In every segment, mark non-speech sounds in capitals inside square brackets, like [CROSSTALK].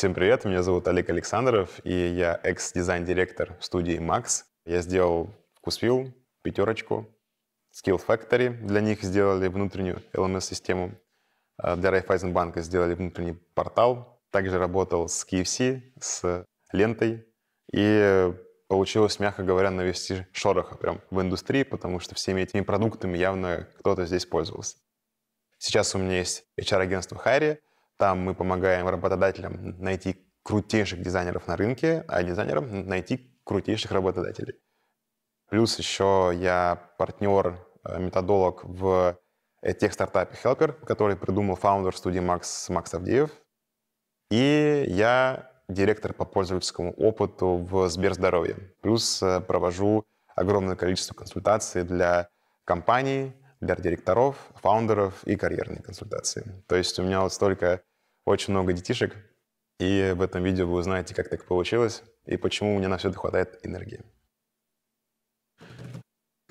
Всем привет, меня зовут Олег Александров, и я экс-дизайн-директор студии Max. Я сделал Вкусвилл, пятерочку, Skill Factory, для них сделали внутреннюю LMS-систему. А для Райфайзенбанка сделали внутренний портал. Также работал с KFC, с лентой. И получилось, мягко говоря, навести шороха прям в индустрии, потому что всеми этими продуктами явно кто-то здесь пользовался. Сейчас у меня есть HR-агентство Хайри, там мы помогаем работодателям найти крутейших дизайнеров на рынке, а дизайнерам найти крутейших работодателей. Плюс еще я партнер, э, методолог в тех-стартапе Helper, который придумал фаундер студии Макс, Макс Авдеев. И я директор по пользовательскому опыту в Сберздоровье. Плюс э, провожу огромное количество консультаций для компаний, для директоров, фаундеров и карьерные консультации. То есть у меня вот столько очень много детишек, и в этом видео вы узнаете, как так получилось и почему у меня на все это хватает энергии.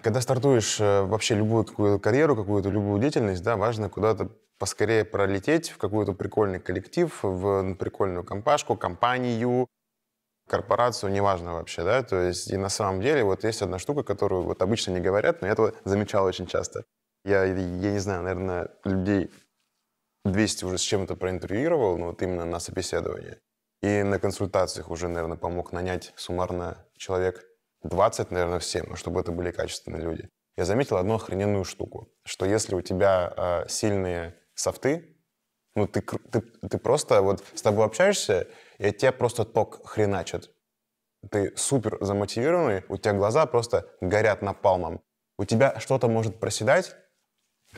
Когда стартуешь э, вообще любую какую-то карьеру, какую-то любую деятельность, да, важно куда-то поскорее пролететь в какой-то прикольный коллектив, в прикольную компашку, компанию, корпорацию, неважно вообще, да, то есть и на самом деле вот есть одна штука, которую вот обычно не говорят, но я это замечал очень часто. Я, я не знаю, наверное, людей 200 уже с чем-то проинтервьюировал, но вот именно на собеседовании. И на консультациях уже, наверное, помог нанять суммарно человек 20, наверное, всем, чтобы это были качественные люди. Я заметил одну охрененную штуку, что если у тебя э, сильные софты, ну ты, ты, ты просто вот с тобой общаешься, и от тебя просто ток хреначит. Ты супер замотивированный, у тебя глаза просто горят напалмом. У тебя что-то может проседать,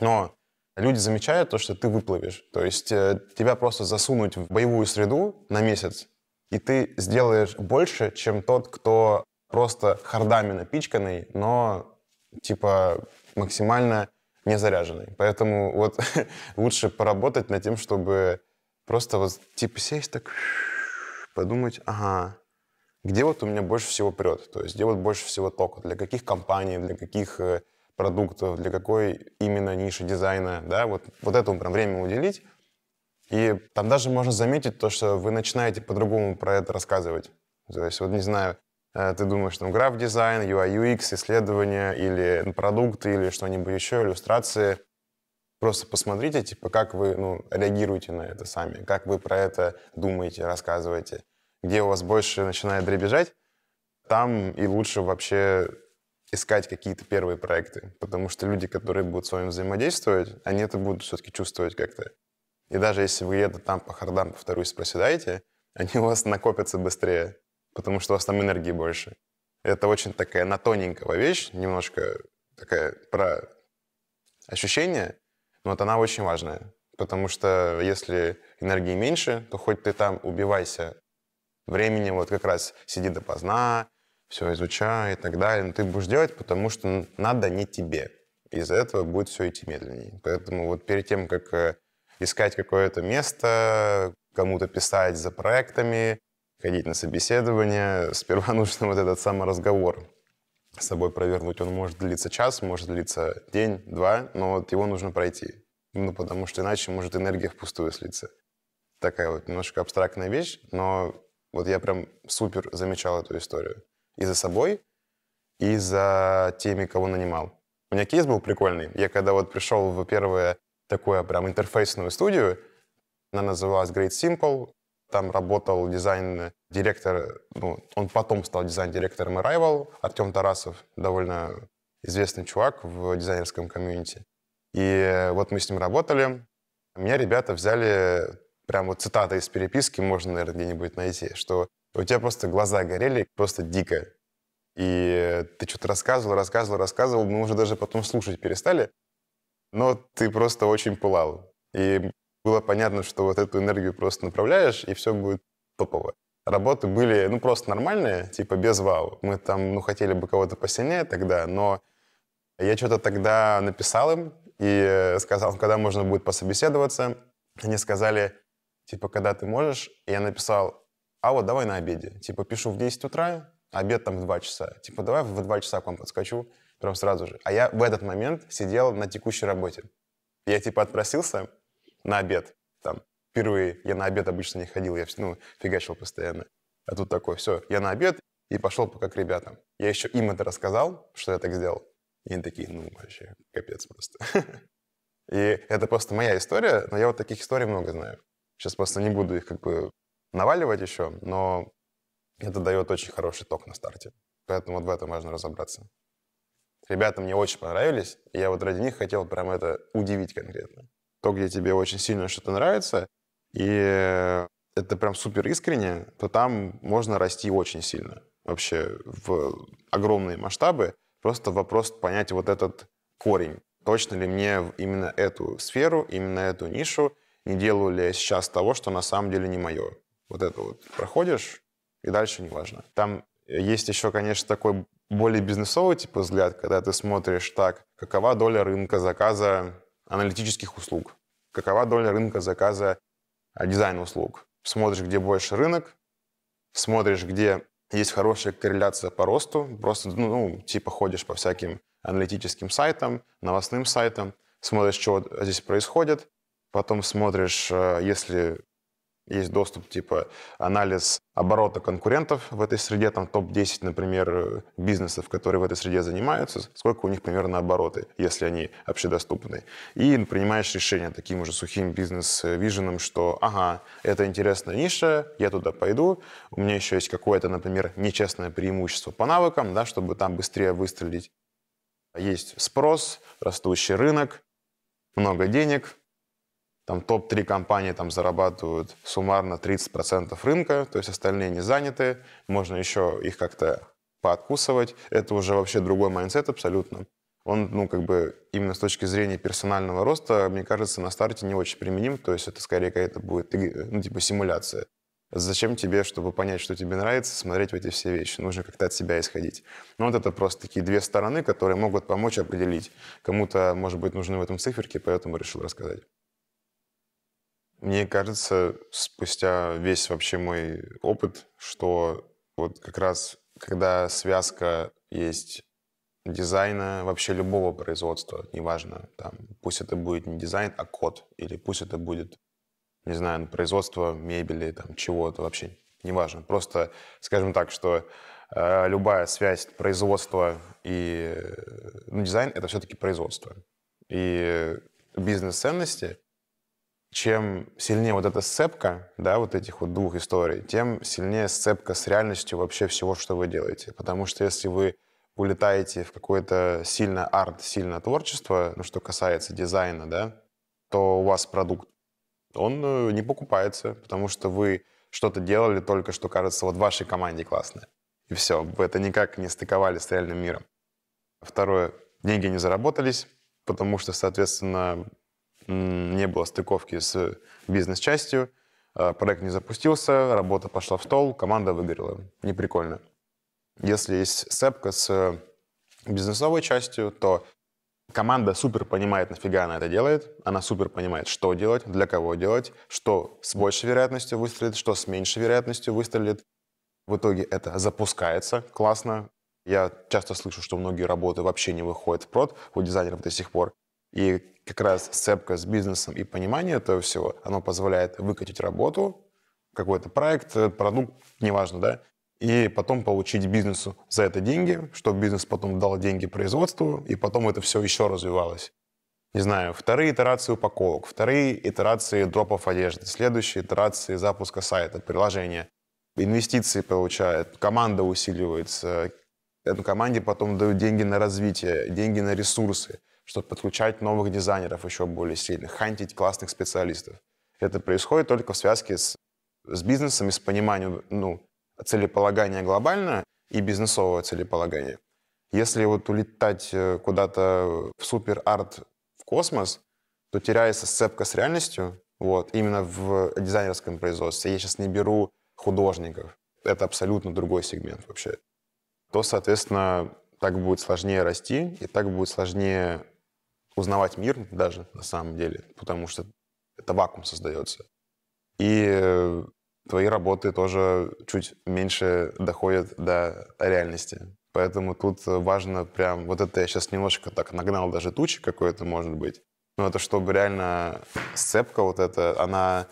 но люди замечают то, что ты выплывешь. То есть э, тебя просто засунуть в боевую среду на месяц, и ты сделаешь больше, чем тот, кто просто хардами напичканный, но типа максимально не заряженный. Поэтому вот [LAUGHS] лучше поработать над тем, чтобы просто вот типа сесть так, [SNIFFS] подумать, ага, где вот у меня больше всего прет, то есть где вот больше всего тока, для каких компаний, для каких э, продуктов, для какой именно ниши дизайна, да, вот, вот этому прям время уделить. И там даже можно заметить то, что вы начинаете по-другому про это рассказывать. То есть, вот не знаю, э, ты думаешь, там, граф-дизайн, UI, UX, исследования или продукты, или что-нибудь еще, иллюстрации. Просто посмотрите, типа, как вы ну, реагируете на это сами, как вы про это думаете, рассказываете. Где у вас больше начинает дребезжать, там и лучше вообще искать какие-то первые проекты, потому что люди, которые будут с вами взаимодействовать, они это будут все-таки чувствовать как-то. И даже если вы где-то там по хардам, повторюсь, проседаете, [LAUGHS] они у вас накопятся быстрее, потому что у вас там энергии больше. Это очень такая на тоненького вещь, немножко такая про ощущение, но вот она очень важная. Потому что если энергии меньше, то хоть ты там убивайся времени, вот как раз сиди допоздна, все изучай и так далее. Но ты будешь делать, потому что надо не тебе. Из-за этого будет все идти медленнее. Поэтому вот перед тем, как э, искать какое-то место, кому-то писать за проектами, ходить на собеседование, [LAUGHS] сперва нужно вот этот самый разговор с собой провернуть. Он может длиться час, может длиться день, два, но вот его нужно пройти. Ну, потому что иначе может энергия впустую слиться. Такая вот немножко абстрактная вещь, но вот я прям супер замечал эту историю и за собой, и за теми, кого нанимал. У меня кейс был прикольный. Я когда вот пришел в первое такое прям интерфейсную студию, она называлась Great Simple, там работал дизайн-директор, ну, он потом стал дизайн-директором Arrival, Артем Тарасов, довольно известный чувак в дизайнерском комьюнити. И вот мы с ним работали. Меня ребята взяли, прям вот цитата из переписки можно, наверное, где-нибудь найти, что у тебя просто глаза горели просто дико. И ты что-то рассказывал, рассказывал, рассказывал, мы уже даже потом слушать перестали. Но ты просто очень пылал. И было понятно, что вот эту энергию просто направляешь, и все будет топово. Работы были, ну, просто нормальные, типа без вау. Мы там, ну, хотели бы кого-то посильнее тогда, но я что-то тогда написал им и сказал, когда можно будет пособеседоваться. Они сказали, типа, когда ты можешь. И я написал, а вот давай на обеде. Типа пишу в 10 утра, обед там в 2 часа. Типа давай в 2 часа к вам подскочу, прям сразу же. А я в этот момент сидел на текущей работе. Я типа отпросился на обед там. впервые. Я на обед обычно не ходил, я ну, фигачил постоянно. А тут такой, все, я на обед и пошел пока к ребятам. Я еще им это рассказал, что я так сделал. И они такие, ну, вообще, капец просто. [LAUGHS] И это просто моя история, но я вот таких историй много знаю. Сейчас просто не буду их как бы наваливать еще, но это дает очень хороший ток на старте. Поэтому вот в этом важно разобраться. Ребята мне очень понравились, и я вот ради них хотел прям это удивить конкретно. То, где тебе очень сильно что-то нравится, и это прям супер искренне, то там можно расти очень сильно. Вообще в огромные масштабы. Просто вопрос понять вот этот корень. Точно ли мне именно эту сферу, именно эту нишу, не делаю ли я сейчас того, что на самом деле не мое. Вот это вот проходишь, и дальше неважно. Там есть еще, конечно, такой более бизнесовый типа взгляд, когда ты смотришь так, какова доля рынка заказа аналитических услуг, какова доля рынка заказа а, дизайн-услуг. Смотришь, где больше рынок, смотришь, где есть хорошая корреляция по росту, просто, ну, ну типа ходишь по всяким аналитическим сайтам, новостным сайтам, смотришь, что здесь происходит, потом смотришь, э, если есть доступ, типа анализ оборота конкурентов в этой среде, там топ-10, например, бизнесов, которые в этой среде занимаются, сколько у них примерно обороты, если они общедоступны. И принимаешь решение таким уже сухим бизнес- vision ом, что ага, это интересная ниша, я туда пойду, у меня еще есть какое-то, например, нечестное преимущество по навыкам, да, чтобы там быстрее выстрелить. Есть спрос, растущий рынок, много денег, там топ-3 компании там зарабатывают суммарно 30% рынка, то есть остальные не заняты, можно еще их как-то пооткусывать. Это уже вообще другой mindset абсолютно. Он, ну, как бы, именно с точки зрения персонального роста, мне кажется, на старте не очень применим, то есть это скорее какая-то будет, ну, типа, симуляция. Зачем тебе, чтобы понять, что тебе нравится, смотреть в эти все вещи? Нужно как-то от себя исходить. Ну вот это просто такие две стороны, которые могут помочь определить. Кому-то, может быть, нужны в этом циферки, поэтому решил рассказать. Мне кажется, спустя весь вообще мой опыт, что вот как раз когда связка есть дизайна вообще любого производства, неважно, там, пусть это будет не дизайн, а код, или пусть это будет, не знаю, производство мебели, там, чего-то вообще, неважно. Просто, скажем так, что э, любая связь производства и ну, дизайн — это все-таки производство. И бизнес-ценности — чем сильнее вот эта сцепка, да, вот этих вот двух историй, тем сильнее сцепка с реальностью вообще всего, что вы делаете. Потому что если вы улетаете в какой-то сильно арт, сильно творчество, ну, что касается дизайна, да, то у вас продукт, он э, не покупается, потому что вы что-то делали только, что кажется вот вашей команде классное. И все, вы это никак не стыковали с реальным миром. Второе, деньги не заработались, потому что, соответственно, не было стыковки с бизнес-частью, а, проект не запустился, работа пошла в стол, команда выгорела. Не прикольно. Если есть сцепка с бизнесовой частью, то команда супер понимает, нафига она это делает, она супер понимает, что делать, для кого делать, что с большей вероятностью выстрелит, что с меньшей вероятностью выстрелит. В итоге это запускается классно. Я часто слышу, что многие работы вообще не выходят в прод у дизайнеров до сих пор. И как раз сцепка с бизнесом и понимание этого всего, оно позволяет выкатить работу, какой-то проект, продукт, неважно, да, и потом получить бизнесу за это деньги, чтобы бизнес потом дал деньги производству, и потом это все еще развивалось. Не знаю, вторые итерации упаковок, вторые итерации дропов одежды, следующие итерации запуска сайта, приложения. Инвестиции получает, команда усиливается, эту команде потом дают деньги на развитие, деньги на ресурсы – чтобы подключать новых дизайнеров еще более сильных, хантить классных специалистов. Это происходит только в связке с, с бизнесом и с пониманием ну, целеполагания глобально и бизнесового целеполагания. Если вот улетать э, куда-то в супер-арт в космос, то теряется сцепка с реальностью, вот, именно в дизайнерском производстве. Я сейчас не беру художников. Это абсолютно другой сегмент вообще. То, соответственно, так будет сложнее расти, и так будет сложнее узнавать мир даже на самом деле, потому что это вакуум создается. И э, твои работы тоже чуть меньше доходят до реальности. Поэтому тут важно прям, вот это я сейчас немножко так нагнал даже тучи какой-то, может быть. Но это чтобы реально сцепка вот эта, она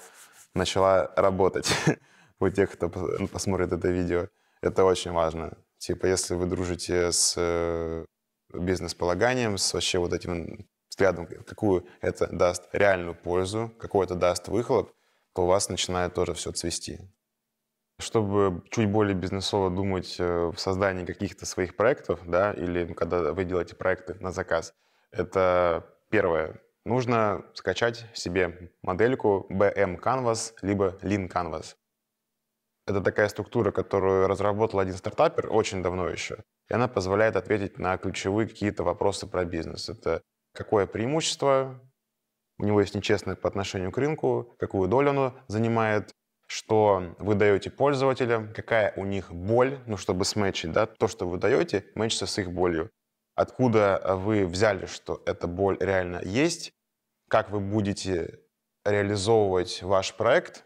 начала работать [LAUGHS] у тех, кто посмотрит это видео. Это очень важно. Типа, если вы дружите с э, бизнес-полаганием, с вообще вот этим взглядом, какую это даст реальную пользу, какой это даст выхлоп, то у вас начинает тоже все цвести. Чтобы чуть более бизнесово думать э, в создании каких-то своих проектов, да, или когда вы делаете проекты на заказ, это первое. Нужно скачать себе модельку BM Canvas либо Lean Canvas. Это такая структура, которую разработал один стартапер очень давно еще. И она позволяет ответить на ключевые какие-то вопросы про бизнес. Это какое преимущество у него есть нечестное по отношению к рынку, какую долю оно занимает, что вы даете пользователям, какая у них боль, ну, чтобы сметчить, да, то, что вы даете, мэчится с их болью. Откуда вы взяли, что эта боль реально есть, как вы будете реализовывать ваш проект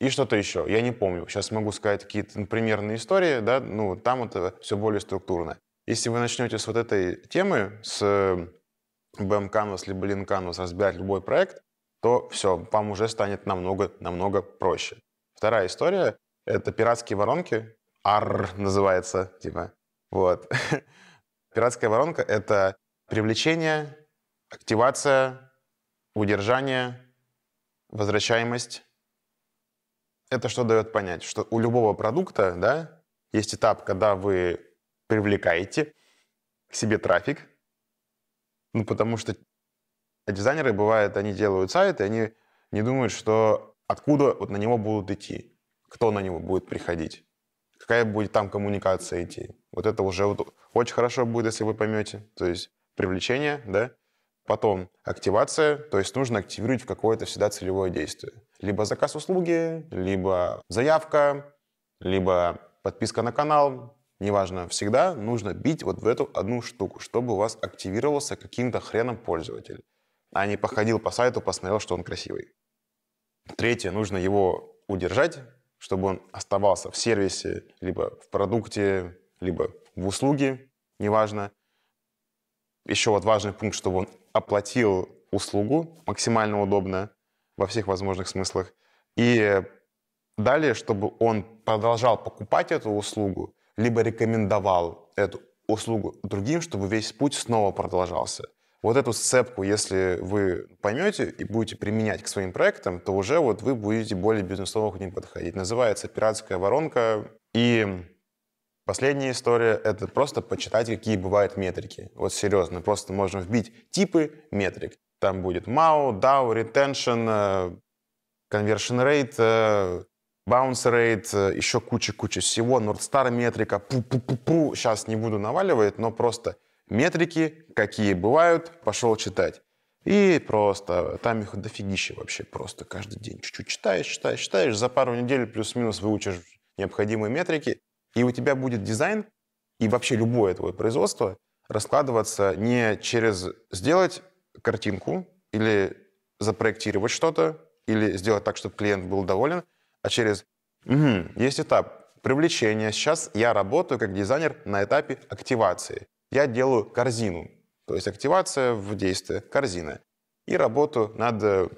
и что-то еще. Я не помню. Сейчас могу сказать какие-то примерные истории, да, ну, там это все более структурно. Если вы начнете с вот этой темы, с BM Canvas либо Lean Canvas разбирать любой проект, то все, вам уже станет намного-намного проще. Вторая история — это пиратские воронки. AR называется, типа. Вот. [LAUGHS] Пиратская воронка — это привлечение, активация, удержание, возвращаемость. Это что дает понять? Что у любого продукта да, есть этап, когда вы привлекаете к себе трафик, ну, потому что дизайнеры, бывает, они делают сайт, и они не думают, что откуда вот на него будут идти, кто на него будет приходить, какая будет там коммуникация идти. Вот это уже вот очень хорошо будет, если вы поймете. То есть привлечение, да, потом активация, то есть нужно активировать в какое-то всегда целевое действие. Либо заказ услуги, либо заявка, либо подписка на канал, неважно, всегда нужно бить вот в эту одну штуку, чтобы у вас активировался каким-то хреном пользователь, а не походил по сайту, посмотрел, что он красивый. Третье, нужно его удержать, чтобы он оставался в сервисе, либо в продукте, либо в услуге, неважно. Еще вот важный пункт, чтобы он оплатил услугу максимально удобно во всех возможных смыслах. И далее, чтобы он продолжал покупать эту услугу, либо рекомендовал эту услугу другим, чтобы весь путь снова продолжался. Вот эту сцепку, если вы поймете и будете применять к своим проектам, то уже вот вы будете более бизнесово к ним подходить. Называется пиратская воронка. И последняя история — это просто почитать, какие бывают метрики. Вот серьезно, просто можно вбить типы метрик. Там будет MAU, DAO, Retention, Conversion Rate, bounce rate, э, еще куча-куча всего, Nordstar метрика, пу-пу-пу-пу, сейчас не буду наваливать, но просто метрики, какие бывают, пошел читать. И просто там их дофигища вообще просто каждый день. Чуть-чуть читаешь, читаешь, читаешь, за пару недель плюс-минус выучишь необходимые метрики, и у тебя будет дизайн и вообще любое твое производство раскладываться не через сделать картинку или запроектировать что-то, или сделать так, чтобы клиент был доволен – а через угу, есть этап привлечения. Сейчас я работаю как дизайнер на этапе активации. Я делаю корзину, то есть активация в действие, корзина. И работаю над э,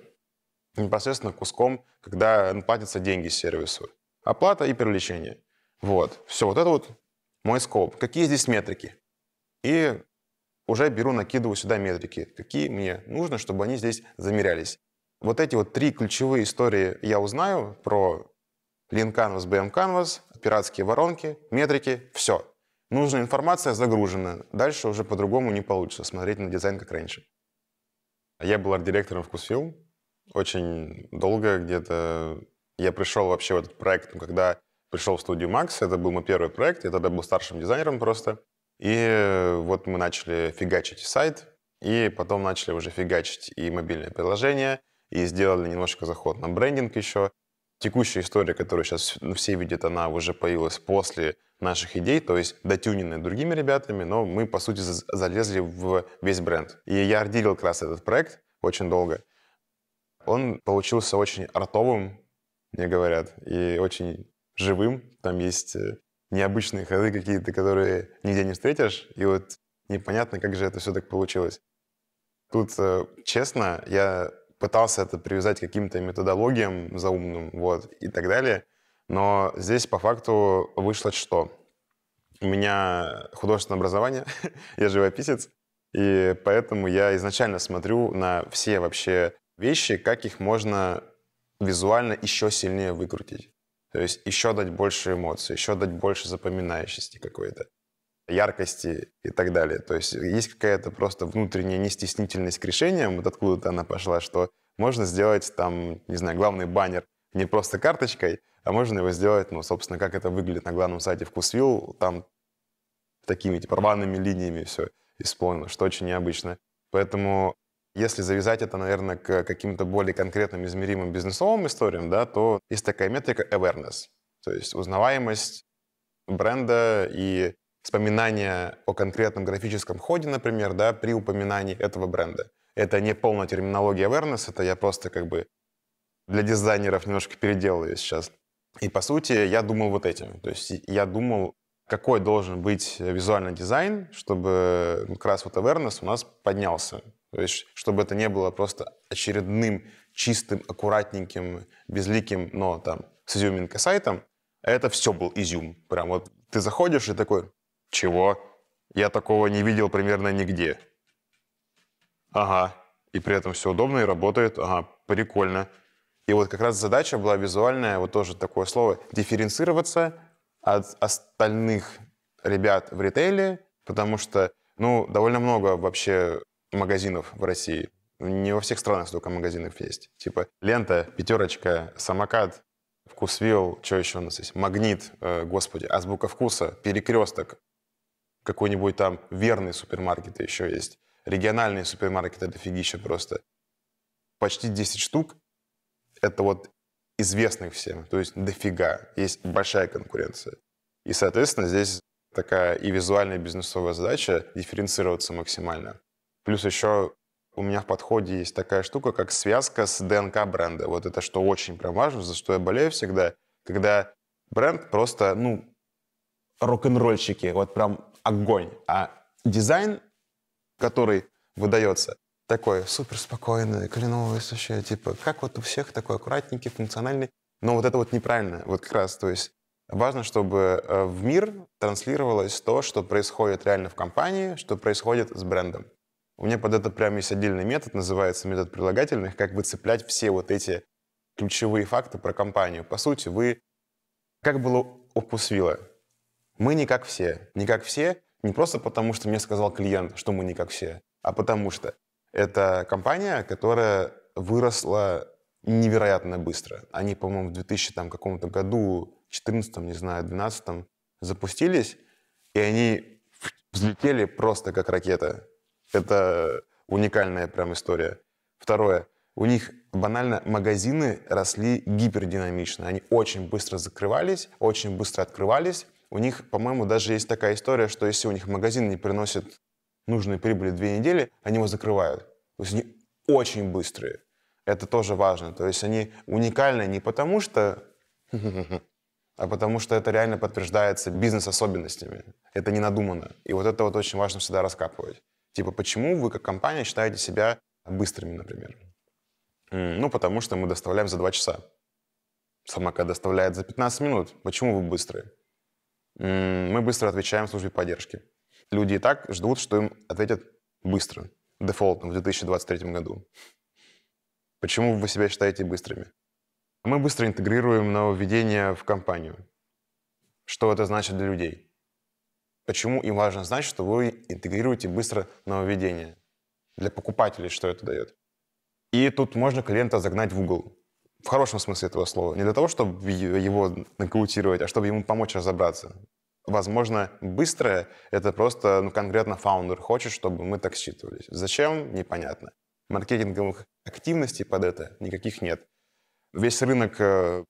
непосредственно куском, когда платятся деньги сервису. Оплата и привлечение. Вот. Все, вот это вот мой скоп. Какие здесь метрики? И уже беру, накидываю сюда метрики. Какие мне нужно, чтобы они здесь замерялись. Вот эти вот три ключевые истории я узнаю про Lean Canvas, BM Canvas, пиратские воронки, метрики, все. Нужная информация загружена. Дальше уже по-другому не получится смотреть на дизайн, как раньше. Я был арт-директором Вкусфилм очень долго, где-то... Я пришел вообще в этот проект, ну, когда пришел в студию Макс, это был мой первый проект, я тогда был старшим дизайнером просто. И вот мы начали фигачить сайт, и потом начали уже фигачить и мобильное приложение, и сделали немножко заход на брендинг еще. Текущая история, которую сейчас ну, все видят, она уже появилась после наших идей, то есть дотюненная другими ребятами, но мы, по сути, залезли в весь бренд. И я ордилил как раз этот проект очень долго. Он получился очень артовым, мне говорят, и очень живым. Там есть э, необычные ходы какие-то, которые нигде не встретишь, и вот непонятно, как же это все так получилось. Тут, э, честно, я пытался это привязать к каким-то методологиям заумным, вот, и так далее. Но здесь по факту вышло что? У меня художественное образование, [LAUGHS] я живописец, и поэтому я изначально смотрю на все вообще вещи, как их можно визуально еще сильнее выкрутить. То есть еще дать больше эмоций, еще дать больше запоминающести какой-то, яркости и так далее. То есть есть какая-то просто внутренняя нестеснительность к решениям, вот откуда-то она пошла, что можно сделать там, не знаю, главный баннер не просто карточкой, а можно его сделать, ну, собственно, как это выглядит на главном сайте Вкусвилл, там такими типа рваными линиями все исполнено, что очень необычно. Поэтому если завязать это, наверное, к каким-то более конкретным, измеримым бизнесовым историям, да, то есть такая метрика awareness, то есть узнаваемость бренда и вспоминание о конкретном графическом ходе, например, да, при упоминании этого бренда. Это не полная терминология awareness, это я просто как бы для дизайнеров немножко переделал ее сейчас. И по сути я думал вот этим. То есть я думал, какой должен быть визуальный дизайн, чтобы как раз вот awareness у нас поднялся. То есть, чтобы это не было просто очередным чистым, аккуратненьким, безликим, но там с изюминкой сайтом, это все был изюм. Прям вот ты заходишь и такой, чего? Я такого не видел примерно нигде. Ага. И при этом все удобно и работает. Ага, прикольно. И вот как раз задача была визуальная, вот тоже такое слово, дифференцироваться от остальных ребят в ритейле, потому что, ну, довольно много вообще магазинов в России. Не во всех странах столько магазинов есть. Типа лента, пятерочка, самокат, вкусвилл, что еще у нас есть? Магнит, э, господи, азбука вкуса, перекресток, какой-нибудь там верный супермаркет еще есть. Региональные супермаркеты дофигища просто. Почти 10 штук. Это вот известных всем, то есть дофига. Есть большая конкуренция. И, соответственно, здесь такая и визуальная бизнесовая задача дифференцироваться максимально. Плюс еще у меня в подходе есть такая штука, как связка с ДНК бренда. Вот это что очень прям важно, за что я болею всегда, когда бренд просто, ну, рок-н-ролльщики, вот прям огонь. А дизайн, который выдается, такой супер спокойный, кленовый, вообще, типа, как вот у всех такой аккуратненький, функциональный. Но вот это вот неправильно, вот как раз, то есть важно, чтобы э, в мир транслировалось то, что происходит реально в компании, что происходит с брендом. У меня под это прямо есть отдельный метод, называется метод прилагательных, как выцеплять все вот эти ключевые факты про компанию. По сути, вы... Как было у Пусвилла? Мы не как все. Не как все, не просто потому, что мне сказал клиент, что мы не как все, а потому что это компания, которая выросла невероятно быстро. Они, по-моему, в 2000 там, каком-то году, 14 не знаю, 12 запустились, и они взлетели просто как ракета. Это уникальная прям история. Второе. У них банально магазины росли гипердинамично. Они очень быстро закрывались, очень быстро открывались. У них, по-моему, даже есть такая история, что если у них магазин не приносит нужной прибыли две недели, они его закрывают. То есть они очень быстрые. Это тоже важно. То есть они уникальны не потому, что [LAUGHS] а потому что это реально подтверждается бизнес-особенностями. Это не надумано. И вот это вот очень важно всегда раскапывать. Типа, почему вы как компания считаете себя быстрыми, например? Ну, потому что мы доставляем за 2 часа. Самокат доставляет за 15 минут. Почему вы быстрые? Мы быстро отвечаем в службе поддержки. Люди и так ждут, что им ответят быстро, дефолтно, в 2023 году. Почему вы себя считаете быстрыми? Мы быстро интегрируем нововведения в компанию. Что это значит для людей? Почему им важно знать, что вы интегрируете быстро нововведение? Для покупателей что это дает? И тут можно клиента загнать в угол. В хорошем смысле этого слова. Не для того, чтобы его нокаутировать, а чтобы ему помочь разобраться. Возможно, быстрое — это просто ну, конкретно фаундер хочет, чтобы мы так считывались. Зачем? Непонятно. Маркетинговых активностей под это никаких нет. Весь рынок э,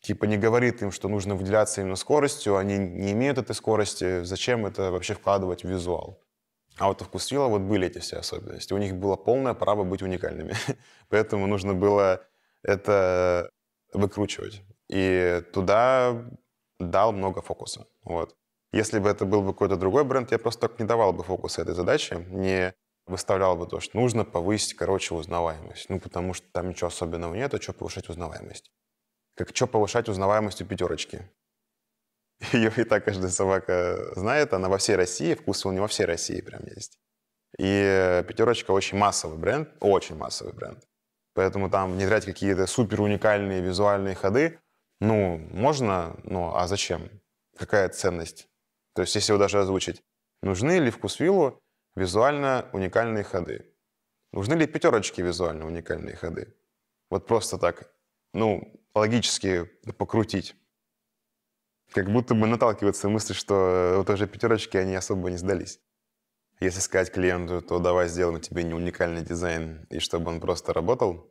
типа не говорит им, что нужно выделяться именно скоростью, они не имеют этой скорости, зачем это вообще вкладывать в визуал? А вот у Вкусвилла вот были эти все особенности. У них было полное право быть уникальными. [LAUGHS] Поэтому нужно было это выкручивать. И туда дал много фокуса. Вот. Если бы это был бы какой-то другой бренд, я просто так не давал бы фокуса этой задачи. Не выставлял бы то, что нужно повысить, короче, узнаваемость. Ну, потому что там ничего особенного нет, а что повышать узнаваемость? Как что повышать узнаваемость у пятерочки? [LAUGHS] Ее и так каждая собака знает, она во всей России, вкус не во всей России прям есть. И пятерочка очень массовый бренд, очень массовый бренд. Поэтому там внедрять какие-то супер уникальные визуальные ходы, ну, можно, ну, а зачем? Какая ценность? То есть, если его даже озвучить, нужны ли вкусвиллу визуально уникальные ходы? Нужны ли пятерочки визуально уникальные ходы? Вот просто так, ну, логически покрутить. Как будто бы наталкиваться мысли, что вот уже пятерочки, они особо не сдались. Если сказать клиенту, то давай сделаем тебе не уникальный дизайн, и чтобы он просто работал,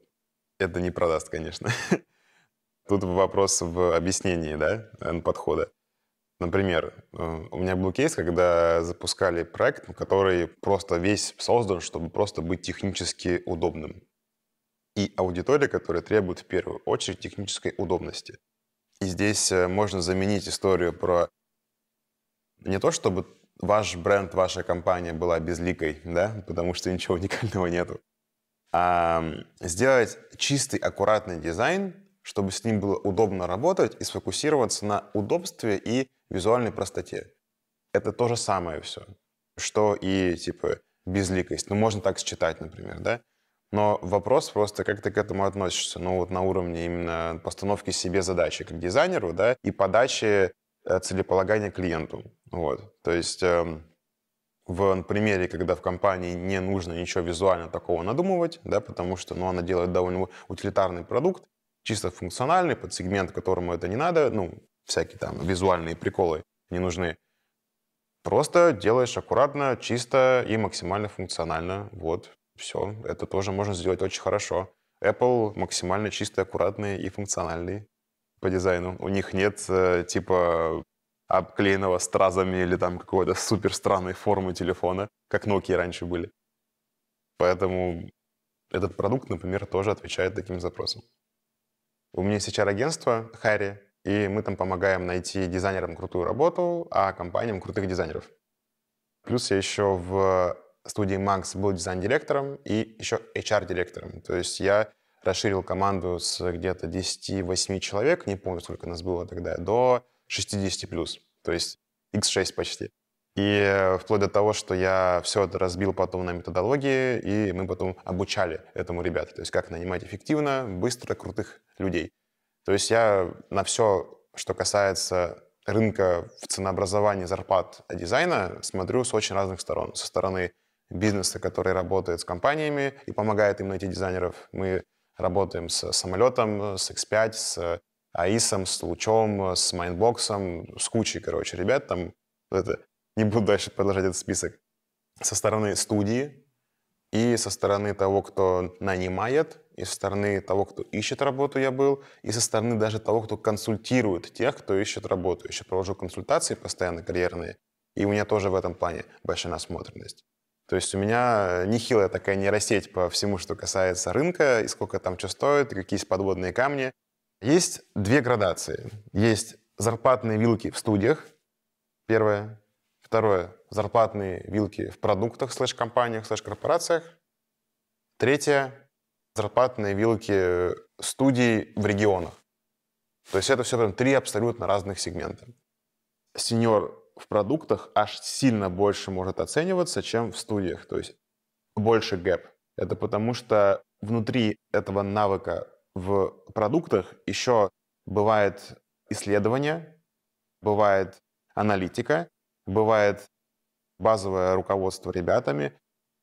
это не продаст, конечно. [LAUGHS] Тут вопрос в объяснении, да, подхода. Например, э, у меня был кейс, когда запускали проект, который просто весь создан, чтобы просто быть технически удобным. И аудитория, которая требует в первую очередь технической удобности. И здесь э, можно заменить историю про не то, чтобы ваш бренд, ваша компания была безликой, да, потому что ничего уникального нету, а сделать чистый, аккуратный дизайн, чтобы с ним было удобно работать и сфокусироваться на удобстве и визуальной простоте. Это то же самое все, что и типа безликость. Ну, можно так считать, например, да? Но вопрос просто, как ты к этому относишься? Ну, вот на уровне именно постановки себе задачи как дизайнеру, да, и подачи э, целеполагания клиенту. Вот. То есть э, в примере, когда в компании не нужно ничего визуально такого надумывать, да, потому что ну, она делает довольно утилитарный продукт, чисто функциональный, под сегмент, которому это не надо, ну, всякие там визуальные приколы не нужны. Просто делаешь аккуратно, чисто и максимально функционально. Вот, все. Это тоже можно сделать очень хорошо. Apple максимально чистый, аккуратный и функциональный по дизайну. У них нет э, типа обклеенного стразами или там какой-то супер странной формы телефона, как Nokia раньше были. Поэтому этот продукт, например, тоже отвечает таким запросам. У меня есть HR-агентство Харри, и мы там помогаем найти дизайнерам крутую работу, а компаниям крутых дизайнеров. Плюс я еще в студии Max был дизайн-директором и еще HR-директором. То есть я расширил команду с где-то 10-8 человек, не помню, сколько нас было тогда, до 60 плюс, то есть x6 почти. И э, вплоть до того, что я все это разбил потом на методологии, и мы потом обучали этому ребят. То есть как нанимать эффективно, быстро, крутых людей. То есть я на все, что касается рынка в ценообразовании зарплат дизайна, смотрю с очень разных сторон. Со стороны бизнеса, который работает с компаниями и помогает им найти дизайнеров. Мы работаем с самолетом, с X5, с АИСом, с Лучом, с Майнбоксом, с кучей, короче, ребят там. Это, не буду дальше продолжать этот список. Со стороны студии и со стороны того, кто нанимает, и со стороны того, кто ищет работу я был, и со стороны даже того, кто консультирует тех, кто ищет работу. Еще провожу консультации постоянно карьерные, и у меня тоже в этом плане большая насмотренность. То есть у меня нехилая такая нейросеть по всему, что касается рынка, и сколько там что стоит, и какие есть подводные камни. Есть две градации. Есть зарплатные вилки в студиях, первое. Второе – зарплатные вилки в продуктах, слэш-компаниях, слэш-корпорациях. Третье – зарплатные вилки студий в регионах. То есть это все прям три абсолютно разных сегмента. Сеньор в продуктах аж сильно больше может оцениваться, чем в студиях. То есть больше гэп. Это потому что внутри этого навыка в продуктах еще бывает исследование, бывает аналитика, бывает базовое руководство ребятами.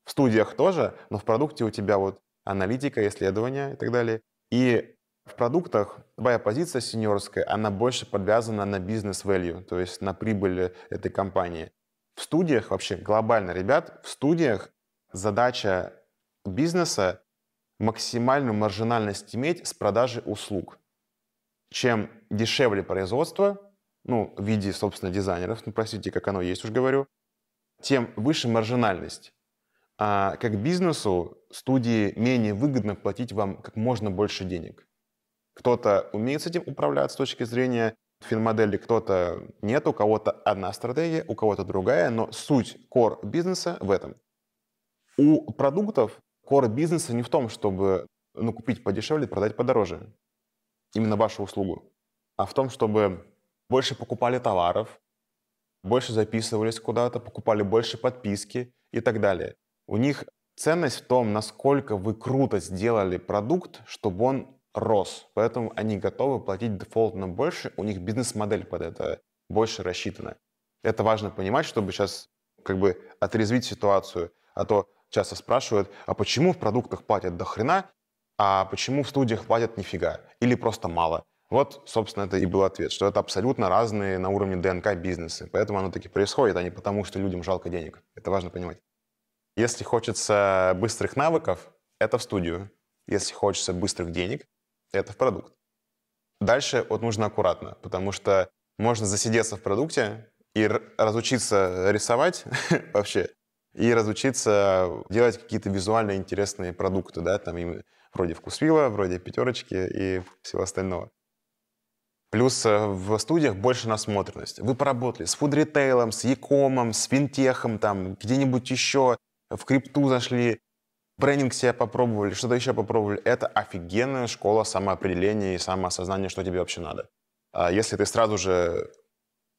В студиях тоже, но в продукте у тебя вот аналитика, исследования и так далее. И в продуктах твоя позиция сеньорская, она больше подвязана на бизнес-value, то есть на прибыль этой компании. В студиях вообще глобально, ребят, в студиях задача бизнеса максимальную маржинальность иметь с продажи услуг. Чем дешевле производство, ну, в виде, собственно, дизайнеров, ну, простите, как оно есть, уж говорю, тем выше маржинальность. А как бизнесу студии менее выгодно платить вам как можно больше денег. Кто-то умеет с этим управляться с точки зрения финмодели, кто-то нет, у кого-то одна стратегия, у кого-то другая, но суть кор бизнеса в этом. У продуктов core бизнеса не в том, чтобы ну, купить подешевле, продать подороже. Именно вашу услугу. А в том, чтобы больше покупали товаров, больше записывались куда-то, покупали больше подписки и так далее. У них ценность в том, насколько вы круто сделали продукт, чтобы он рос. Поэтому они готовы платить дефолтно больше, у них бизнес-модель под это больше рассчитана. Это важно понимать, чтобы сейчас как бы отрезвить ситуацию. А то часто спрашивают, а почему в продуктах платят до хрена, а почему в студиях платят нифига? Или просто мало? Вот, собственно, это и был ответ, что это абсолютно разные на уровне ДНК бизнесы. Поэтому оно таки происходит, а не потому, что людям жалко денег. Это важно понимать. Если хочется быстрых навыков, это в студию. Если хочется быстрых денег, это в продукт. Дальше вот нужно аккуратно, потому что можно засидеться в продукте и разучиться рисовать [LAUGHS] вообще, и разучиться делать какие-то визуально интересные продукты, да, там вроде вкусвилла, вроде пятерочки и всего остального. Плюс э, в студиях больше насмотренность. Вы поработали с фуд-ритейлом, с Якомом, с финтехом, там, где-нибудь еще, в крипту зашли, брендинг себя попробовали, что-то еще попробовали. Это офигенная школа самоопределения и самоосознания, что тебе вообще надо. А если ты сразу же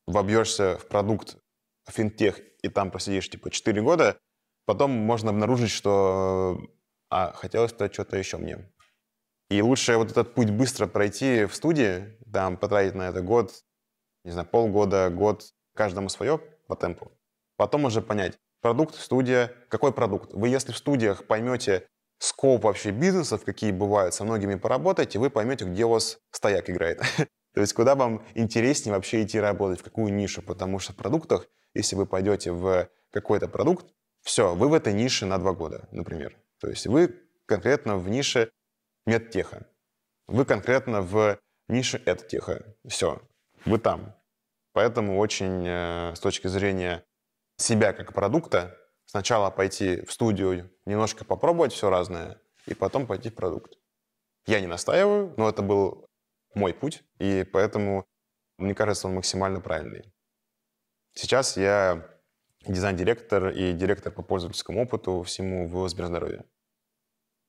вобьешься в продукт финтех и там посидишь типа 4 года, потом можно обнаружить, что а, хотелось-то что-то еще мне. И лучше вот этот путь быстро пройти в студии, там, потратить на это год, не знаю, полгода, год, каждому свое по темпу. Потом уже понять, продукт, студия, какой продукт. Вы если в студиях поймете скоп вообще бизнесов, какие бывают, со многими поработаете, вы поймете, где у вас стояк играет. [LAUGHS] То есть куда вам интереснее вообще идти работать, в какую нишу. Потому что в продуктах, если вы пойдете в какой-то продукт, все, вы в этой нише на два года, например. То есть вы конкретно в нише медтеха. Вы конкретно в нише эдтеха. Все, вы там. Поэтому очень э, с точки зрения себя как продукта, сначала пойти в студию, немножко попробовать все разное, и потом пойти в продукт. Я не настаиваю, но это был мой путь, и поэтому, мне кажется, он максимально правильный. Сейчас я дизайн-директор и директор по пользовательскому опыту всему в Сберздоровье.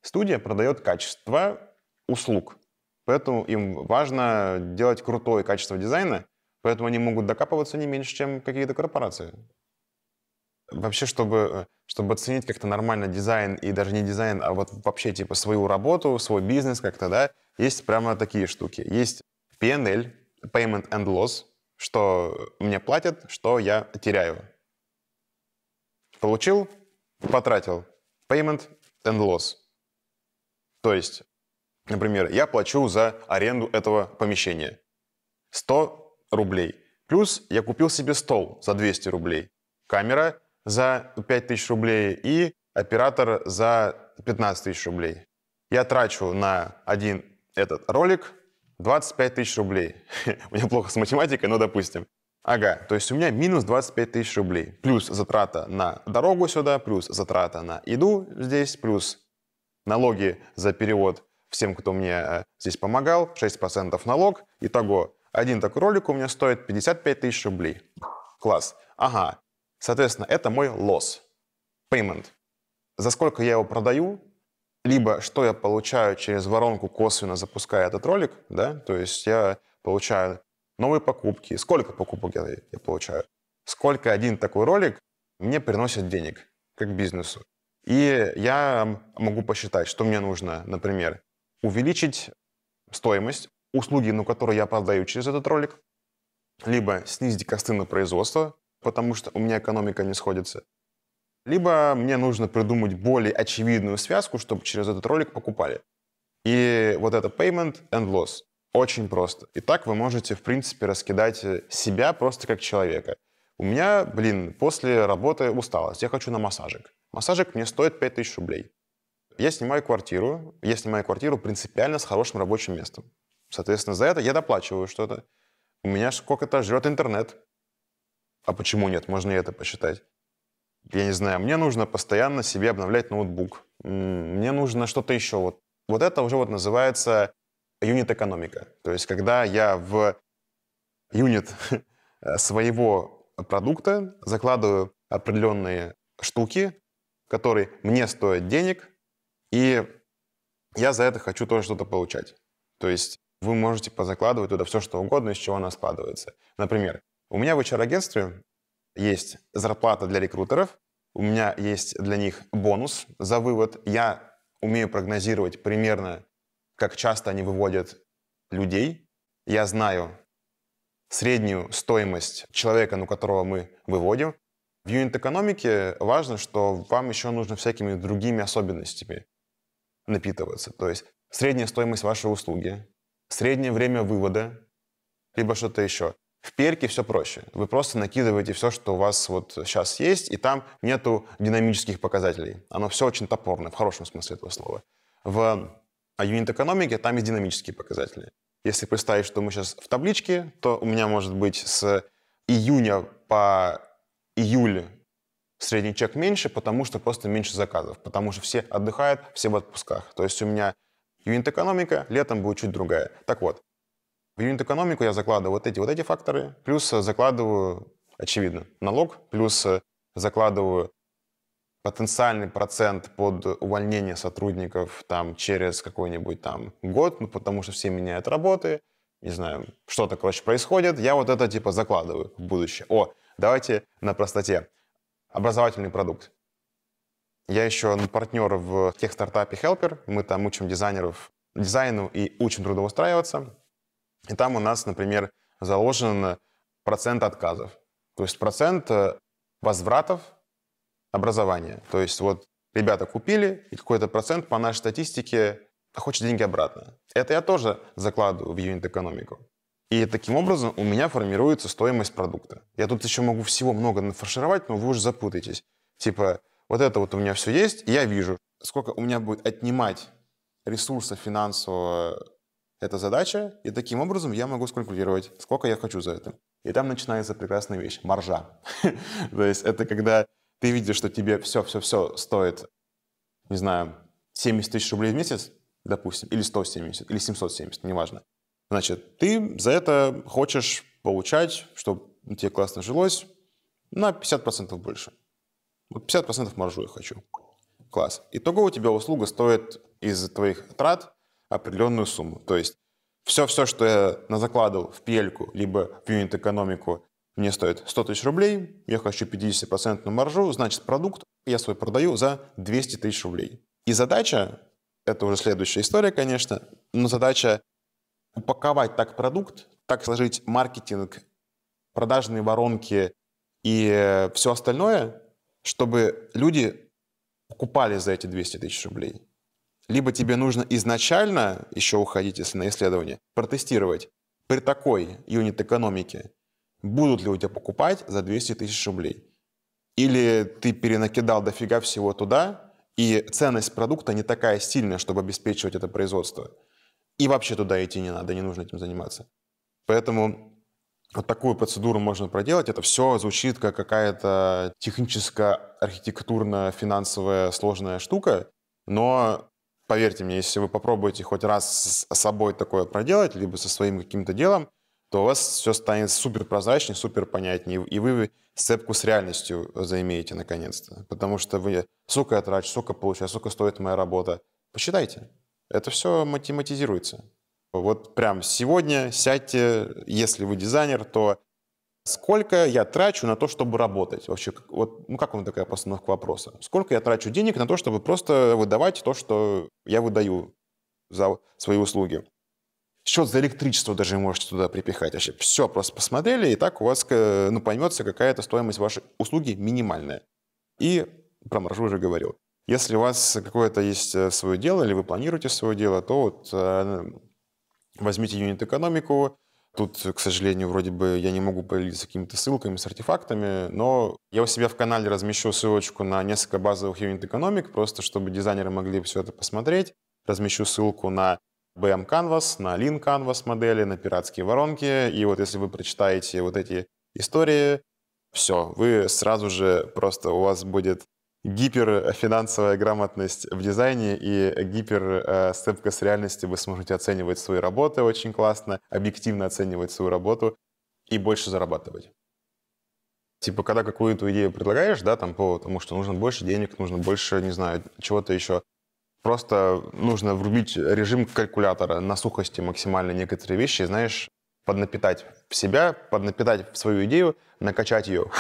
Студия продает качество услуг, поэтому им важно делать крутое качество дизайна, поэтому они могут докапываться не меньше, чем какие-то корпорации. Вообще, чтобы, чтобы оценить как-то нормально дизайн, и даже не дизайн, а вот вообще типа свою работу, свой бизнес как-то, да, есть прямо такие штуки. Есть PNL, Payment and Loss, что мне платят, что я теряю. Получил, потратил. Payment and Loss. То есть, например, я плачу за аренду этого помещения 100 рублей. Плюс я купил себе стол за 200 рублей, камера за 5000 рублей и оператор за 15 тысяч рублей. Я трачу на один этот ролик 25 тысяч рублей. [LAUGHS] у меня плохо с математикой, но допустим. Ага, то есть у меня минус 25 тысяч рублей. Плюс затрата на дорогу сюда, плюс затрата на еду здесь, плюс налоги за перевод всем, кто мне э, здесь помогал, 6% налог. Итого, один такой ролик у меня стоит 55 тысяч рублей. Класс. Ага. Соответственно, это мой лосс. Payment. За сколько я его продаю, либо что я получаю через воронку косвенно запуская этот ролик, да, то есть я получаю новые покупки, сколько покупок я, я получаю, сколько один такой ролик мне приносит денег как бизнесу. И я могу посчитать, что мне нужно, например, увеличить стоимость услуги, на которую я продаю через этот ролик, либо снизить косты на производство, потому что у меня экономика не сходится, либо мне нужно придумать более очевидную связку, чтобы через этот ролик покупали. И вот это payment and loss. Очень просто. И так вы можете, в принципе, раскидать себя просто как человека. У меня, блин, после работы усталость. Я хочу на массажик. Массажик мне стоит 5000 рублей. Я снимаю квартиру. Я снимаю квартиру принципиально с хорошим рабочим местом. Соответственно, за это я доплачиваю что-то. У меня сколько-то жрет интернет. А почему нет? Можно и это посчитать. Я не знаю, мне нужно постоянно себе обновлять ноутбук. Мне нужно что-то еще. Вот, вот это уже вот называется юнит-экономика. То есть, когда я в юнит своего продукта закладываю определенные штуки, который мне стоит денег, и я за это хочу тоже что-то получать. То есть вы можете позакладывать туда все, что угодно, из чего она складывается. Например, у меня в HR-агентстве есть зарплата для рекрутеров, у меня есть для них бонус за вывод. Я умею прогнозировать примерно, как часто они выводят людей. Я знаю среднюю стоимость человека, на которого мы выводим. В юнит-экономике важно, что вам еще нужно всякими другими особенностями напитываться. То есть средняя стоимость вашей услуги, среднее время вывода, либо что-то еще. В перке все проще. Вы просто накидываете все, что у вас вот сейчас есть, и там нету динамических показателей. Оно все очень топорно, в хорошем смысле этого слова. В юнит-экономике там есть динамические показатели. Если представить, что мы сейчас в табличке, то у меня может быть с июня по июль средний чек меньше, потому что просто меньше заказов, потому что все отдыхают, все в отпусках. То есть у меня юнит-экономика летом будет чуть другая. Так вот, в юнит-экономику я закладываю вот эти вот эти факторы, плюс закладываю, очевидно, налог, плюс закладываю потенциальный процент под увольнение сотрудников там через какой-нибудь там год, ну, потому что все меняют работы, не знаю, что-то, короче, происходит, я вот это типа закладываю в будущее. О, давайте на простоте. Образовательный продукт. Я еще партнер в тех стартапе Helper, мы там учим дизайнеров дизайну и учим трудоустраиваться. И там у нас, например, заложен процент отказов. То есть процент э, возвратов образования. То есть вот ребята купили, и какой-то процент по нашей статистике хочет деньги обратно. Это я тоже закладываю в юнит-экономику. И таким образом у меня формируется стоимость продукта. Я тут еще могу всего много нафаршировать, но вы уже запутаетесь. Типа, вот это вот у меня все есть, и я вижу, сколько у меня будет отнимать ресурса финансового эта задача, и таким образом я могу скалькулировать, сколько я хочу за это. И там начинается прекрасная вещь – маржа. [LAUGHS] То есть это когда ты видишь, что тебе все-все-все стоит, не знаю, 70 тысяч рублей в месяц, допустим, или 170, или 770, неважно. Значит, ты за это хочешь получать, чтобы тебе классно жилось, на 50% больше. Вот 50% маржу я хочу. Класс. Итого у тебя услуга стоит из твоих трат определенную сумму. То есть все-все, что я закладывал в пельку, либо в юнит-экономику, мне стоит 100 тысяч рублей, я хочу 50% маржу, значит, продукт я свой продаю за 200 тысяч рублей. И задача, это уже следующая история, конечно, но задача упаковать так продукт, так сложить маркетинг, продажные воронки и все остальное, чтобы люди покупали за эти 200 тысяч рублей. Либо тебе нужно изначально еще уходить, если на исследование, протестировать при такой юнит-экономике, будут ли у тебя покупать за 200 тысяч рублей. Или ты перенакидал дофига всего туда, и ценность продукта не такая сильная, чтобы обеспечивать это производство. И вообще туда идти не надо, не нужно этим заниматься. Поэтому вот такую процедуру можно проделать. Это все звучит как какая-то техническая, архитектурно-финансовая сложная штука, но поверьте мне, если вы попробуете хоть раз с собой такое проделать, либо со своим каким-то делом, то у вас все станет супер прозрачнее, супер понятнее, и вы сцепку с реальностью заимеете наконец-то. Потому что вы, сколько я трачу, сколько получаю, сколько стоит моя работа. Посчитайте. Это все математизируется. Вот прям сегодня сядьте, если вы дизайнер, то сколько я трачу на то, чтобы работать? Вообще, вот, ну как вам такая постановка вопроса? Сколько я трачу денег на то, чтобы просто выдавать то, что я выдаю за свои услуги? Счет за электричество даже можете туда припихать. Вообще все просто посмотрели, и так у вас ну, поймется какая-то стоимость вашей услуги минимальная. И про маржу уже говорил. Если у вас какое-то есть э, свое дело, или вы планируете свое дело, то вот э, возьмите юнит-экономику. Тут, к сожалению, вроде бы я не могу поделиться какими-то ссылками с артефактами, но я у себя в канале размещу ссылочку на несколько базовых юнит-экономик, просто чтобы дизайнеры могли все это посмотреть. Размещу ссылку на BM Canvas, на Lean Canvas модели, на пиратские воронки. И вот если вы прочитаете вот эти истории, все, вы сразу же просто у вас будет гиперфинансовая грамотность в дизайне и гипер сцепка с реальностью. Вы сможете оценивать свои работы очень классно, объективно оценивать свою работу и больше зарабатывать. Типа, когда какую-то идею предлагаешь, да, там, по тому, что нужно больше денег, нужно больше, не знаю, чего-то еще, просто нужно врубить режим калькулятора на сухости максимально некоторые вещи, знаешь, поднапитать в себя, поднапитать в свою идею, накачать ее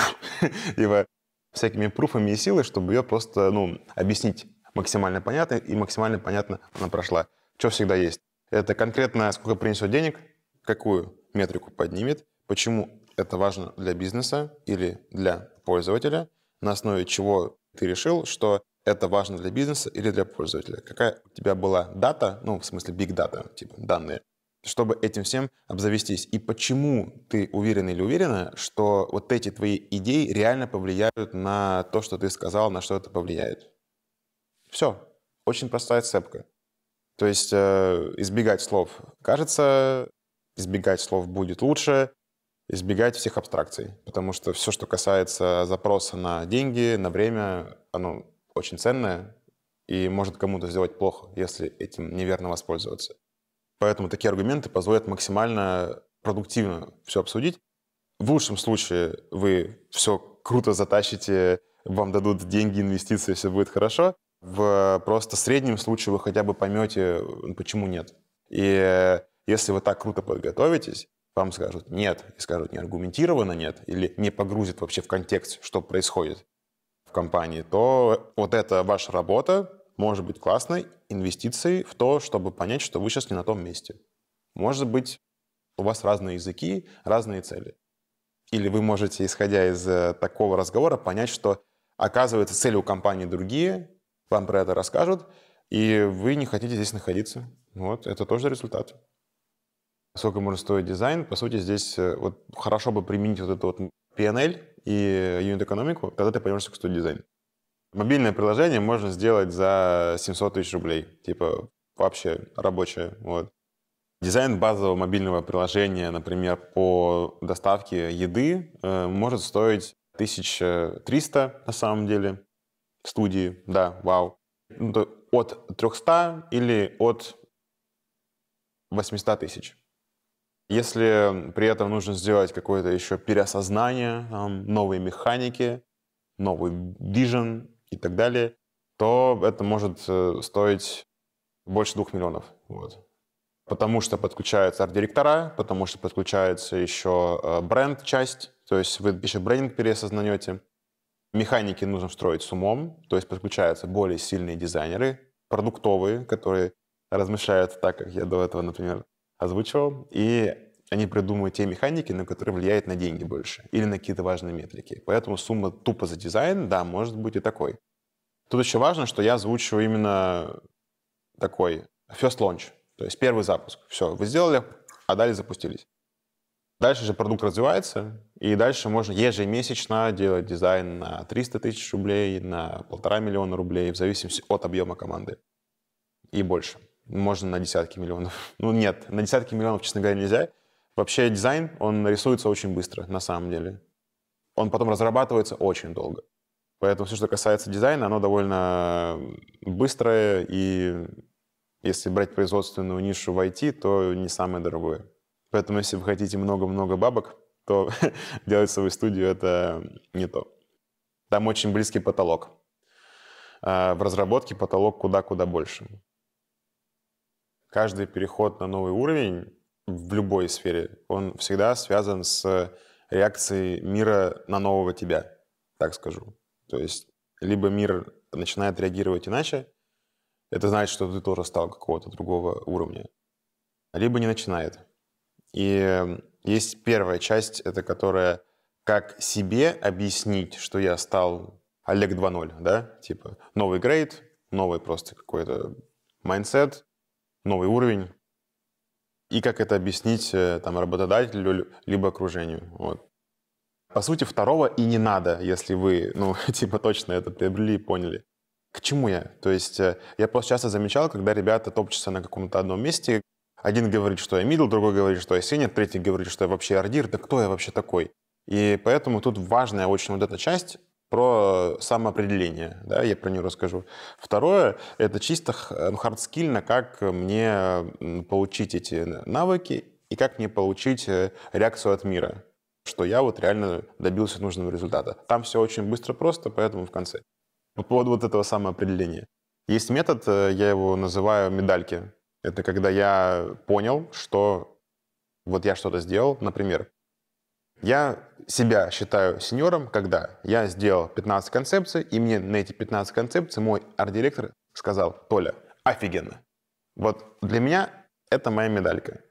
типа, [LAUGHS] всякими пруфами и силой, чтобы ее просто, ну, объяснить максимально понятно, и максимально понятно она прошла. Что всегда есть? Это конкретно сколько принесет денег, какую метрику поднимет, почему это важно для бизнеса или для пользователя, на основе чего ты решил, что это важно для бизнеса или для пользователя. Какая у тебя была дата, ну, в смысле big data, типа данные, чтобы этим всем обзавестись. И почему ты уверен или уверена, что вот эти твои идеи реально повлияют на то, что ты сказал, на что это повлияет. Все. Очень простая цепка. То есть э, избегать слов. Кажется, избегать слов будет лучше, избегать всех абстракций. Потому что все, что касается запроса на деньги, на время, оно очень ценное и может кому-то сделать плохо, если этим неверно воспользоваться. Поэтому такие аргументы позволят максимально продуктивно все обсудить. В лучшем случае вы все круто затащите, вам дадут деньги, инвестиции, все будет хорошо. В просто среднем случае вы хотя бы поймете, почему нет. И если вы так круто подготовитесь, вам скажут нет, и скажут не аргументированно нет, или не погрузят вообще в контекст, что происходит в компании, то вот это ваша работа может быть классной инвестицией в то, чтобы понять, что вы сейчас не на том месте. Может быть, у вас разные языки, разные цели. Или вы можете, исходя из э, такого разговора, понять, что, оказывается, цели у компании другие, вам про это расскажут, и вы не хотите здесь находиться. Вот, это тоже результат. Сколько может стоить дизайн? По сути, здесь э, вот хорошо бы применить вот эту вот PNL и юнит-экономику, тогда ты поймешь, что стоит дизайн. Мобильное приложение можно сделать за 700 тысяч рублей. Типа вообще рабочее. Вот. Дизайн базового мобильного приложения, например, по доставке еды, э, может стоить 1300 на самом деле в студии. Да, вау. Ну, от 300 или от 800 тысяч. Если при этом нужно сделать какое-то еще переосознание, там, новые механики, новый vision, и так далее, то это может э, стоить больше двух миллионов. Вот. Потому что подключаются арт-директора, потому что подключается еще э, бренд-часть, то есть вы еще брендинг переосознаете. Механики нужно строить с умом, то есть подключаются более сильные дизайнеры, продуктовые, которые размышляют так, как я до этого, например, озвучивал, и они придумывают те механики, на которые влияют на деньги больше или на какие-то важные метрики. Поэтому сумма тупо за дизайн, да, может быть и такой. Тут еще важно, что я озвучиваю именно такой first launch, то есть первый запуск. Все, вы сделали, а далее запустились. Дальше же продукт развивается, и дальше можно ежемесячно делать дизайн на 300 тысяч рублей, на полтора миллиона рублей, в зависимости от объема команды. И больше. Можно на десятки миллионов. [LAUGHS] Ну нет, на десятки миллионов, честно говоря, нельзя. Вообще дизайн, он рисуется очень быстро, на самом деле. Он потом разрабатывается очень долго. Поэтому все, что касается дизайна, оно довольно быстрое, и если брать производственную нишу в IT, то не самое дорогое. Поэтому если вы хотите много-много бабок, то [LAUGHS] делать свою студию — это не то. Там очень близкий потолок. А в разработке потолок куда-куда больше. Каждый переход на новый уровень в любой сфере, он всегда связан с реакцией мира на нового тебя, так скажу. То есть либо мир начинает реагировать иначе, это значит, что ты тоже стал какого-то другого уровня, либо не начинает. И есть первая часть, это которая как себе объяснить, что я стал Олег 2.0, да, типа новый grade, новый просто какой-то mindset, новый уровень, и как это объяснить э, там, работодателю либо окружению. Вот. По сути, второго и не надо, если вы, ну, [LAUGHS] типа, точно это приобрели и поняли. К чему я? То есть э, я просто часто замечал, когда ребята топчутся на каком-то одном месте, один говорит, что я middle, другой говорит, что я senior, третий говорит, что я вообще артдир, да кто я вообще такой? И поэтому тут важная очень вот эта часть про самоопределение, да, я про нее расскажу. Второе, это чисто ну, хардскильно, как мне получить эти навыки и как мне получить э, реакцию от мира. что я вот реально добился нужного результата. Там все очень быстро, просто, поэтому в конце. По поводу вот этого самоопределения. Есть метод, э, я его называю медальки. Это когда я понял, что вот я что-то сделал, например, я себя считаю сеньором, когда я сделал 15 концепций, и мне на эти 15 концепций мой арт-директор сказал, Толя, офигенно. Вот для меня это моя медалька.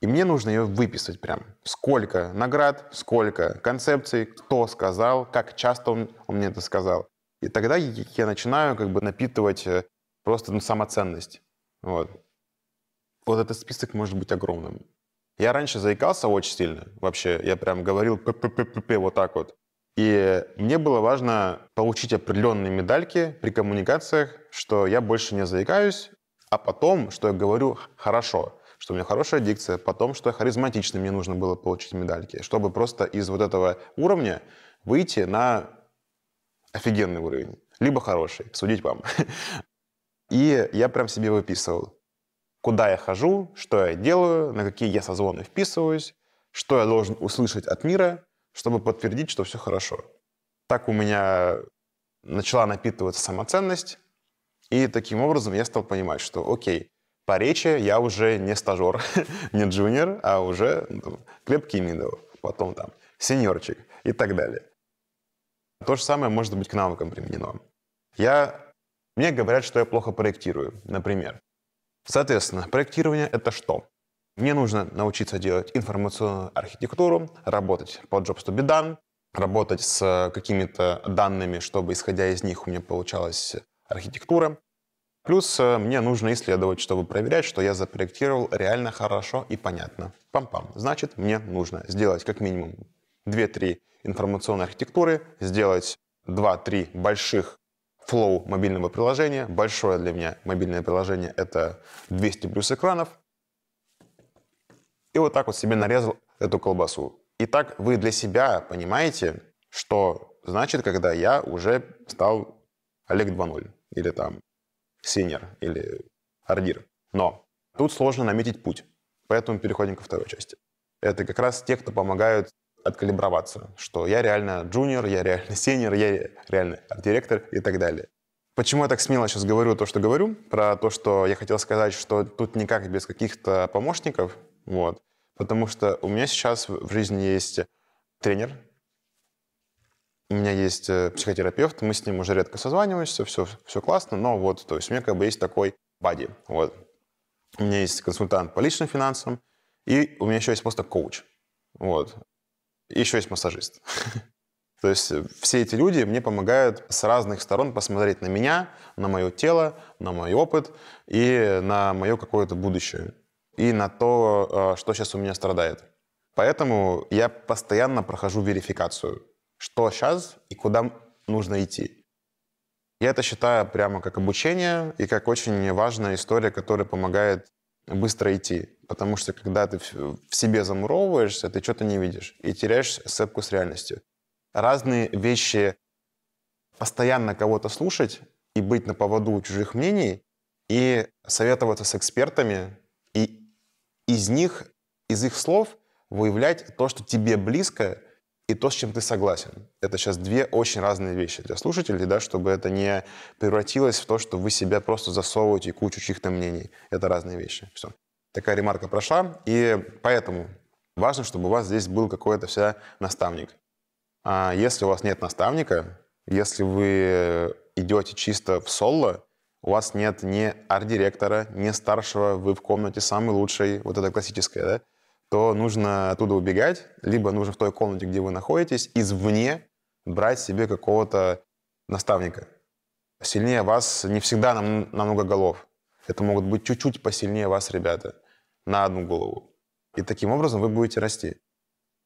И мне нужно ее выписать прям. Сколько наград, сколько концепций, кто сказал, как часто он, он мне это сказал. И тогда я начинаю как бы напитывать э, просто ну, самоценность. Вот. Вот этот список может быть огромным. Я раньше заикался очень сильно. Вообще, я прям говорил п п п п п вот так вот. И мне было важно получить определенные медальки при коммуникациях, что я больше не заикаюсь, а потом, что я говорю хорошо, что у меня хорошая дикция, потом, что я харизматичный, мне нужно было получить медальки, чтобы просто из вот этого уровня выйти на офигенный уровень, либо хороший, судить вам. [LAUGHS] И я прям себе выписывал, куда я хожу, что я делаю, на какие я созвоны вписываюсь, что я должен услышать от мира, чтобы подтвердить, что все хорошо. Так у меня начала напитываться самоценность, и таким образом я стал понимать, что окей, по речи я уже не стажер, [LAUGHS] не джуниор, а уже ну, там, Глеб Кимидов, потом там сеньорчик и так далее. То же самое может быть к навыкам применено. Я, мне говорят, что я плохо проектирую, например. Соответственно, проектирование — это что? Мне нужно научиться делать информационную архитектуру, работать по jobs to be done, работать с какими-то данными, чтобы, исходя из них, у меня получалась архитектура. Плюс э, мне нужно исследовать, чтобы проверять, что я запроектировал реально хорошо и понятно. Пам-пам. Значит, мне нужно сделать как минимум 2-3 информационной архитектуры, сделать 2-3 больших flow мобильного приложения. Большое для меня мобильное приложение — это 200 плюс экранов. И вот так вот себе нарезал эту колбасу. Итак, вы для себя понимаете, что значит, когда я уже стал Олег 2.0 или там senior или артдир. Но тут сложно наметить путь. Поэтому переходим ко второй части. Это как раз те, кто помогают откалиброваться, что я реально джуниор, я реально сеньор, я реально арт-директор и так далее. Почему я так смело сейчас говорю то, что говорю, про то, что я хотел сказать, что тут никак без каких-то помощников, вот, потому что у меня сейчас в жизни есть тренер, у меня есть э, психотерапевт, мы с ним уже редко созваниваемся, все, все классно, но вот, то есть у меня как бы есть такой бади, вот. У меня есть консультант по личным финансам, и у меня еще есть просто коуч, вот. Еще есть массажист. [LAUGHS] То есть э, все эти люди мне помогают с разных сторон посмотреть на меня, на мое тело, на мой опыт и на мое какое-то будущее. И на то, э, что сейчас у меня страдает. Поэтому я постоянно прохожу верификацию, что сейчас и куда нужно идти. Я это считаю прямо как обучение и как очень важная история, которая помогает быстро идти. Потому что когда ты в себе замуровываешься, ты что-то не видишь и теряешь сцепку с реальностью. Разные вещи постоянно кого-то слушать и быть на поводу чужих мнений и советоваться с экспертами и из них, из их слов выявлять то, что тебе близко, и то, с чем ты согласен. Это сейчас две очень разные вещи для слушателей, да, чтобы это не превратилось в то, что вы себя просто засовываете кучу чьих-то мнений. Это разные вещи. Все. Такая ремарка прошла, и поэтому важно, чтобы у вас здесь был какой-то вся наставник. А если у вас нет наставника, если вы идете чисто в соло, у вас нет ни арт-директора, ни старшего, вы в комнате самый лучший, вот это классическое, да, то нужно оттуда убегать, либо нужно в той комнате, где вы находитесь, извне брать себе какого-то наставника. Сильнее вас не всегда на, на голов. Это могут быть чуть-чуть посильнее вас ребята на одну голову. И таким образом вы будете расти.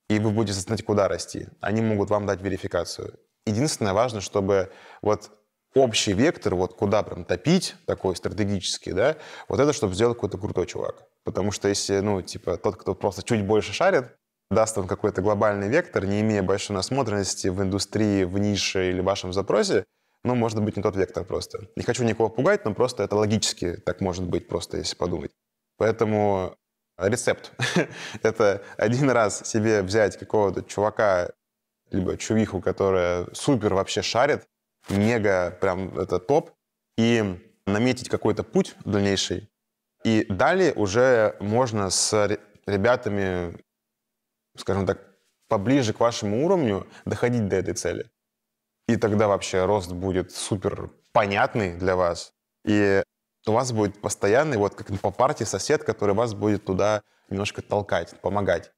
И вы будете знать, куда расти. Они могут вам дать верификацию. Единственное важно, чтобы вот общий вектор, вот куда прям топить, такой стратегический, да, вот это, чтобы сделать какой-то крутой чувак. Потому что если, ну, типа, тот, кто просто чуть больше шарит, даст вам какой-то глобальный вектор, не имея большой насмотренности в индустрии, в нише или в вашем запросе, ну, может быть, не тот вектор просто. Не хочу никого пугать, но просто это логически так может быть просто, если подумать. Поэтому рецепт. [LAUGHS] это один раз себе взять какого-то чувака, либо чувиху, которая супер вообще шарит, мега прям это топ, и наметить какой-то путь дальнейший. И далее уже можно с ребятами, скажем так, поближе к вашему уровню доходить до этой цели. И тогда вообще рост будет супер понятный для вас. И у вас будет постоянный, вот как по партии сосед, который вас будет туда немножко толкать, помогать.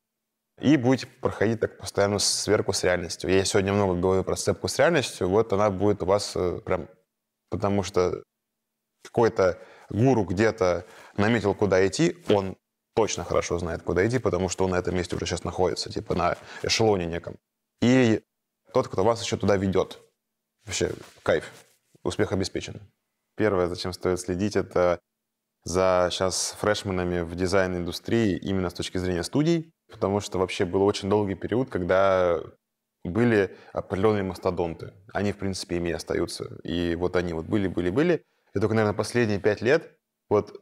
И будете проходить так постоянно сверху с реальностью. Я сегодня много говорю про сцепку с реальностью, вот она будет у вас э, прям... Потому что какой-то гуру где-то наметил, куда идти, он точно хорошо знает, куда идти, потому что он на этом месте уже сейчас находится, типа на эшелоне неком. И тот, кто вас еще туда ведет. Вообще, кайф. Успех обеспечен. Первое, зачем стоит следить, это за сейчас фрешменами в дизайн-индустрии именно с точки зрения студий, потому что вообще был очень долгий период, когда были определенные мастодонты. Они, в принципе, ими остаются. И вот они вот были, были, были. И только, наверное, последние пять лет вот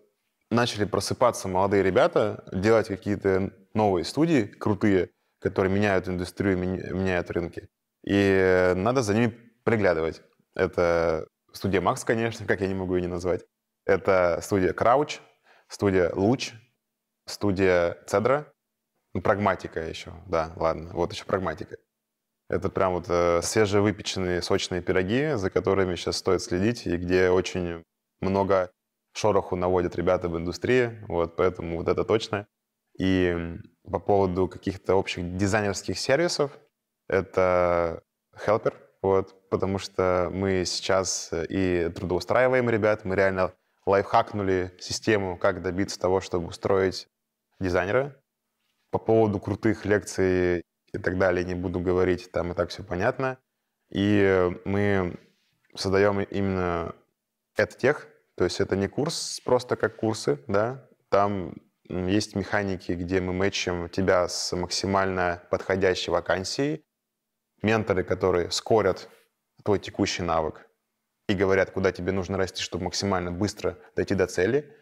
начали просыпаться молодые ребята, делать какие-то новые студии крутые, которые меняют индустрию, меняют рынки. И надо за ними приглядывать. Это студия Макс, конечно, [LAUGHS] как я не могу ее не назвать. Это студия Крауч, студия Луч, студия Цедра, ну, Прагматика еще, да, ладно, вот еще Прагматика. Это прям вот э, свежевыпеченные сочные пироги, за которыми сейчас стоит следить, и где очень много шороху наводят ребята в индустрии, вот, поэтому вот это точно. И по поводу каких-то общих дизайнерских сервисов, это Helper, вот, потому что мы сейчас и трудоустраиваем ребят, мы реально лайфхакнули систему, как добиться того, чтобы устроить дизайнера. По поводу крутых лекций и так далее не буду говорить, там и так все понятно. И мы создаем именно это тех, то есть это не курс просто как курсы, да, там есть механики, где мы мэчим тебя с максимально подходящей вакансией, менторы, которые скорят твой текущий навык и говорят, куда тебе нужно расти, чтобы максимально быстро дойти до цели.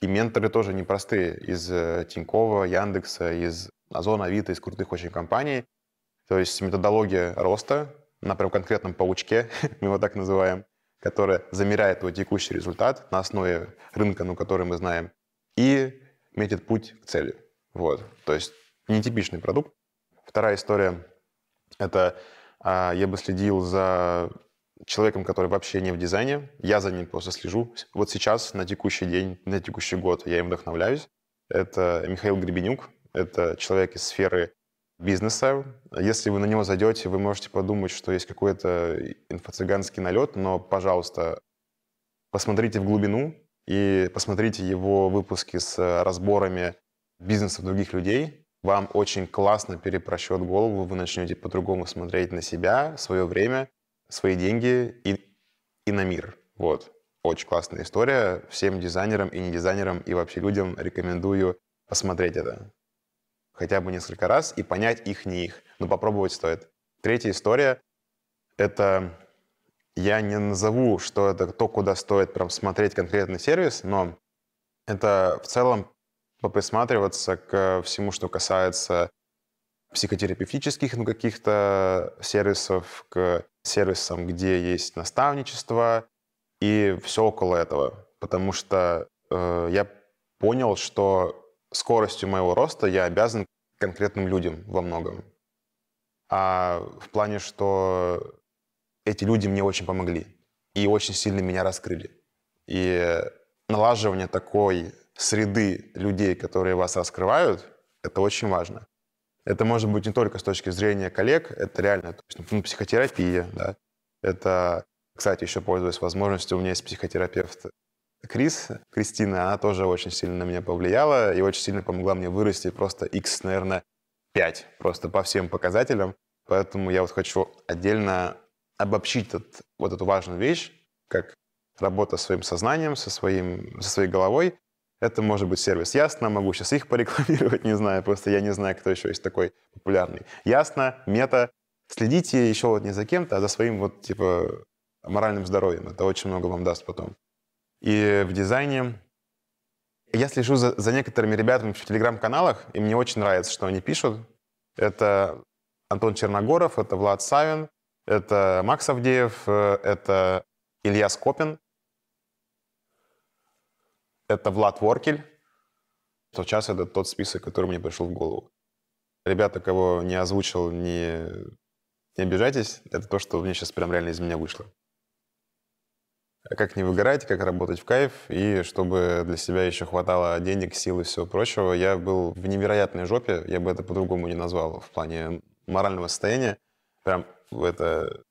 И менторы тоже непростые из э, Тинькова, Яндекса, из Озона, Авито, из крутых очень компаний. То есть методология роста на прям конкретном паучке, [LAUGHS] мы его так называем, которая замеряет твой текущий результат на основе рынка, ну, который мы знаем, и метит путь к цели. Вот. То есть нетипичный продукт. Вторая история это а, я бы следил за человеком, который вообще не в дизайне. Я за ним просто слежу. Вот сейчас, на текущий день, на текущий год я им вдохновляюсь. Это Михаил Гребенюк. Это человек из сферы бизнеса. Если вы на него зайдете, вы можете подумать, что есть какой-то инфо-цыганский налет, но, пожалуйста, посмотрите в глубину и посмотрите его выпуски с разборами бизнеса других людей, вам очень классно перепрощет голову, вы начнете по-другому смотреть на себя, свое время, свои деньги и, и на мир. Вот. Очень классная история. Всем дизайнерам и не дизайнерам, и вообще людям рекомендую посмотреть это. Хотя бы несколько раз и понять их, не их. Но попробовать стоит. Третья история — это... Я не назову, что это то, куда стоит прям смотреть конкретный сервис, но это в целом поприсматриваться к всему, что касается психотерапевтических ну, каких-то сервисов, к сервисам, где есть наставничество и все около этого. Потому что э, я понял, что скоростью моего роста я обязан конкретным людям во многом. А в плане, что эти люди мне очень помогли и очень сильно меня раскрыли. И налаживание такой среды людей, которые вас раскрывают, это очень важно. Это может быть не только с точки зрения коллег, это реально то есть, ну, психотерапия, да. Это, кстати, еще пользуясь возможностью, у меня есть психотерапевт Крис, Кристина, она тоже очень сильно на меня повлияла и очень сильно помогла мне вырасти просто x, наверное, 5, просто по всем показателям. Поэтому я вот хочу отдельно обобщить этот, вот эту важную вещь, как работа со своим сознанием, со, своим, со своей головой, это может быть сервис Ясно, могу сейчас их порекламировать, не знаю, просто я не знаю, кто еще есть такой популярный. Ясно, Мета. Следите еще вот не за кем-то, а за своим вот типа моральным здоровьем. Это очень много вам даст потом. И в дизайне Я слежу за, за некоторыми ребятами в телеграм-каналах, и мне очень нравится, что они пишут. Это Антон Черногоров, это Влад Савин, это Макс Авдеев, э, это Илья Скопин, это Влад Воркель. Сейчас это тот список, который мне пришел в голову. Ребята, кого не озвучил, не, не обижайтесь. Это то, что мне сейчас прям реально из меня вышло. Как не выгорать, как работать в кайф, и чтобы для себя еще хватало денег, сил и всего прочего. Я был в невероятной жопе, я бы это по-другому не назвал, в плане морального состояния. Прям это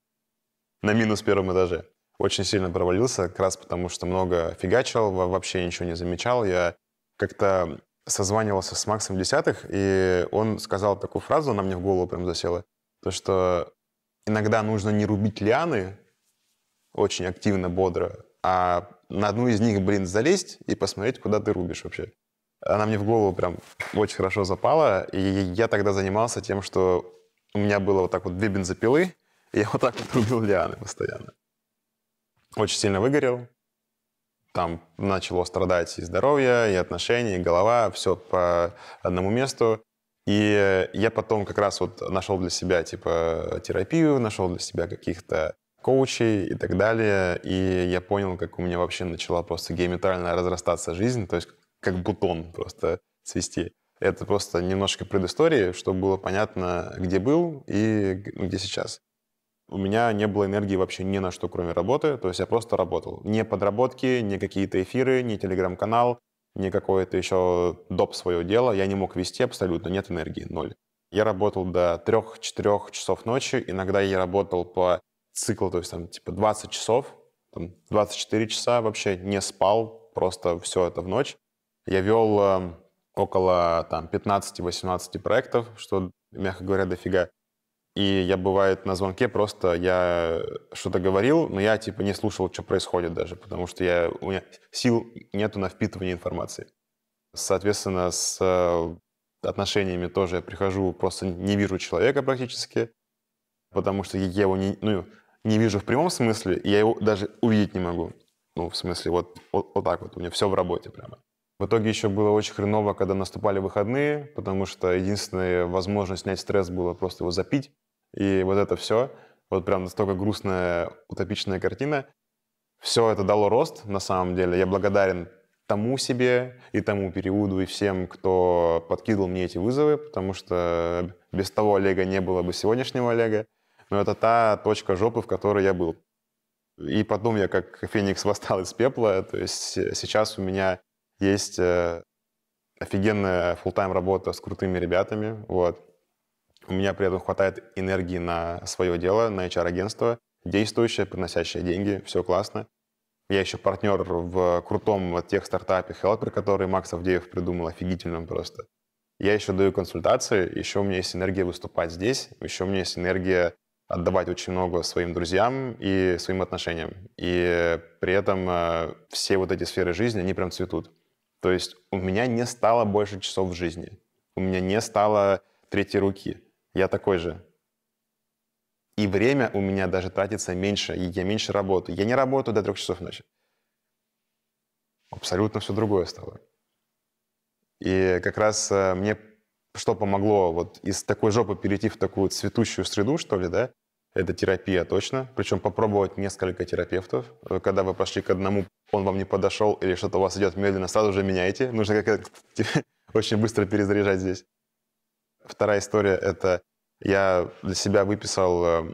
на минус первом этаже. Очень сильно провалился, как раз потому что много фигачил, вообще ничего не замечал. Я как-то созванивался с Максом Десятых, и он сказал такую фразу, она мне в голову прям засела, то, что иногда нужно не рубить лианы очень активно, бодро, а на одну из них, блин, залезть и посмотреть, куда ты рубишь вообще. Она мне в голову прям очень хорошо запала, и я тогда занимался тем, что у меня было вот так вот две бензопилы, и я вот так вот рубил лианы постоянно. Очень сильно выгорел, там начало страдать и здоровье, и отношения, и голова, все по одному месту. И я потом как раз вот нашел для себя, типа, терапию, нашел для себя каких-то коучей и так далее. И я понял, как у меня вообще начала просто геометрально разрастаться жизнь, то есть как бутон просто цвести. Это просто немножко предыстории, чтобы было понятно, где был и где сейчас у меня не было энергии вообще ни на что, кроме работы. То есть я просто работал. Не подработки, не какие-то эфиры, не телеграм-канал, не какое-то еще доп. свое дело. Я не мог вести абсолютно, нет энергии, ноль. Я работал до 3-4 часов ночи. Иногда я работал по циклу, то есть там типа 20 часов, там, 24 часа вообще не спал, просто все это в ночь. Я вел э, около там 15-18 проектов, что, мягко говоря, дофига. И я, бывает, на звонке просто я что-то говорил, но я, типа, не слушал, что происходит даже, потому что я, у меня сил нету на впитывание информации. Соответственно, с э, отношениями тоже я прихожу, просто не вижу человека практически, потому что я его не, ну, не вижу в прямом смысле, я его даже увидеть не могу. Ну, в смысле, вот, вот, вот так вот, у меня все в работе прямо. В итоге еще было очень хреново, когда наступали выходные, потому что единственная возможность снять стресс было просто его запить. И вот это все, вот прям настолько грустная, утопичная картина, все это дало рост на самом деле. Я благодарен тому себе и тому периоду, и всем, кто подкидывал мне эти вызовы, потому что без того Олега не было бы сегодняшнего Олега. Но это та точка жопы, в которой я был. И потом я как феникс восстал из пепла. То есть сейчас у меня есть э, офигенная full-time работа с крутыми ребятами. Вот. У меня при этом хватает энергии на свое дело, на HR-агентство, действующее, приносящее деньги, все классно. Я еще партнер в крутом тех стартапе Helper, который Макс Авдеев придумал, офигительным просто. Я еще даю консультации, еще у меня есть энергия выступать здесь, еще у меня есть энергия отдавать очень много своим друзьям и своим отношениям. И при этом э, все вот эти сферы жизни, они прям цветут. То есть у меня не стало больше часов в жизни. У меня не стало третьей руки. Я такой же. И время у меня даже тратится меньше, и я меньше работаю. Я не работаю до трех часов ночи. Абсолютно все другое стало. И как раз э, мне что помогло вот из такой жопы перейти в такую цветущую среду, что ли, да, это терапия точно. Причем попробовать несколько терапевтов. Э, когда вы пошли к одному, он вам не подошел или что-то у вас идет медленно, сразу же меняйте. Нужно как-то [LAUGHS] очень быстро перезаряжать здесь. Вторая история — это я для себя выписал, э,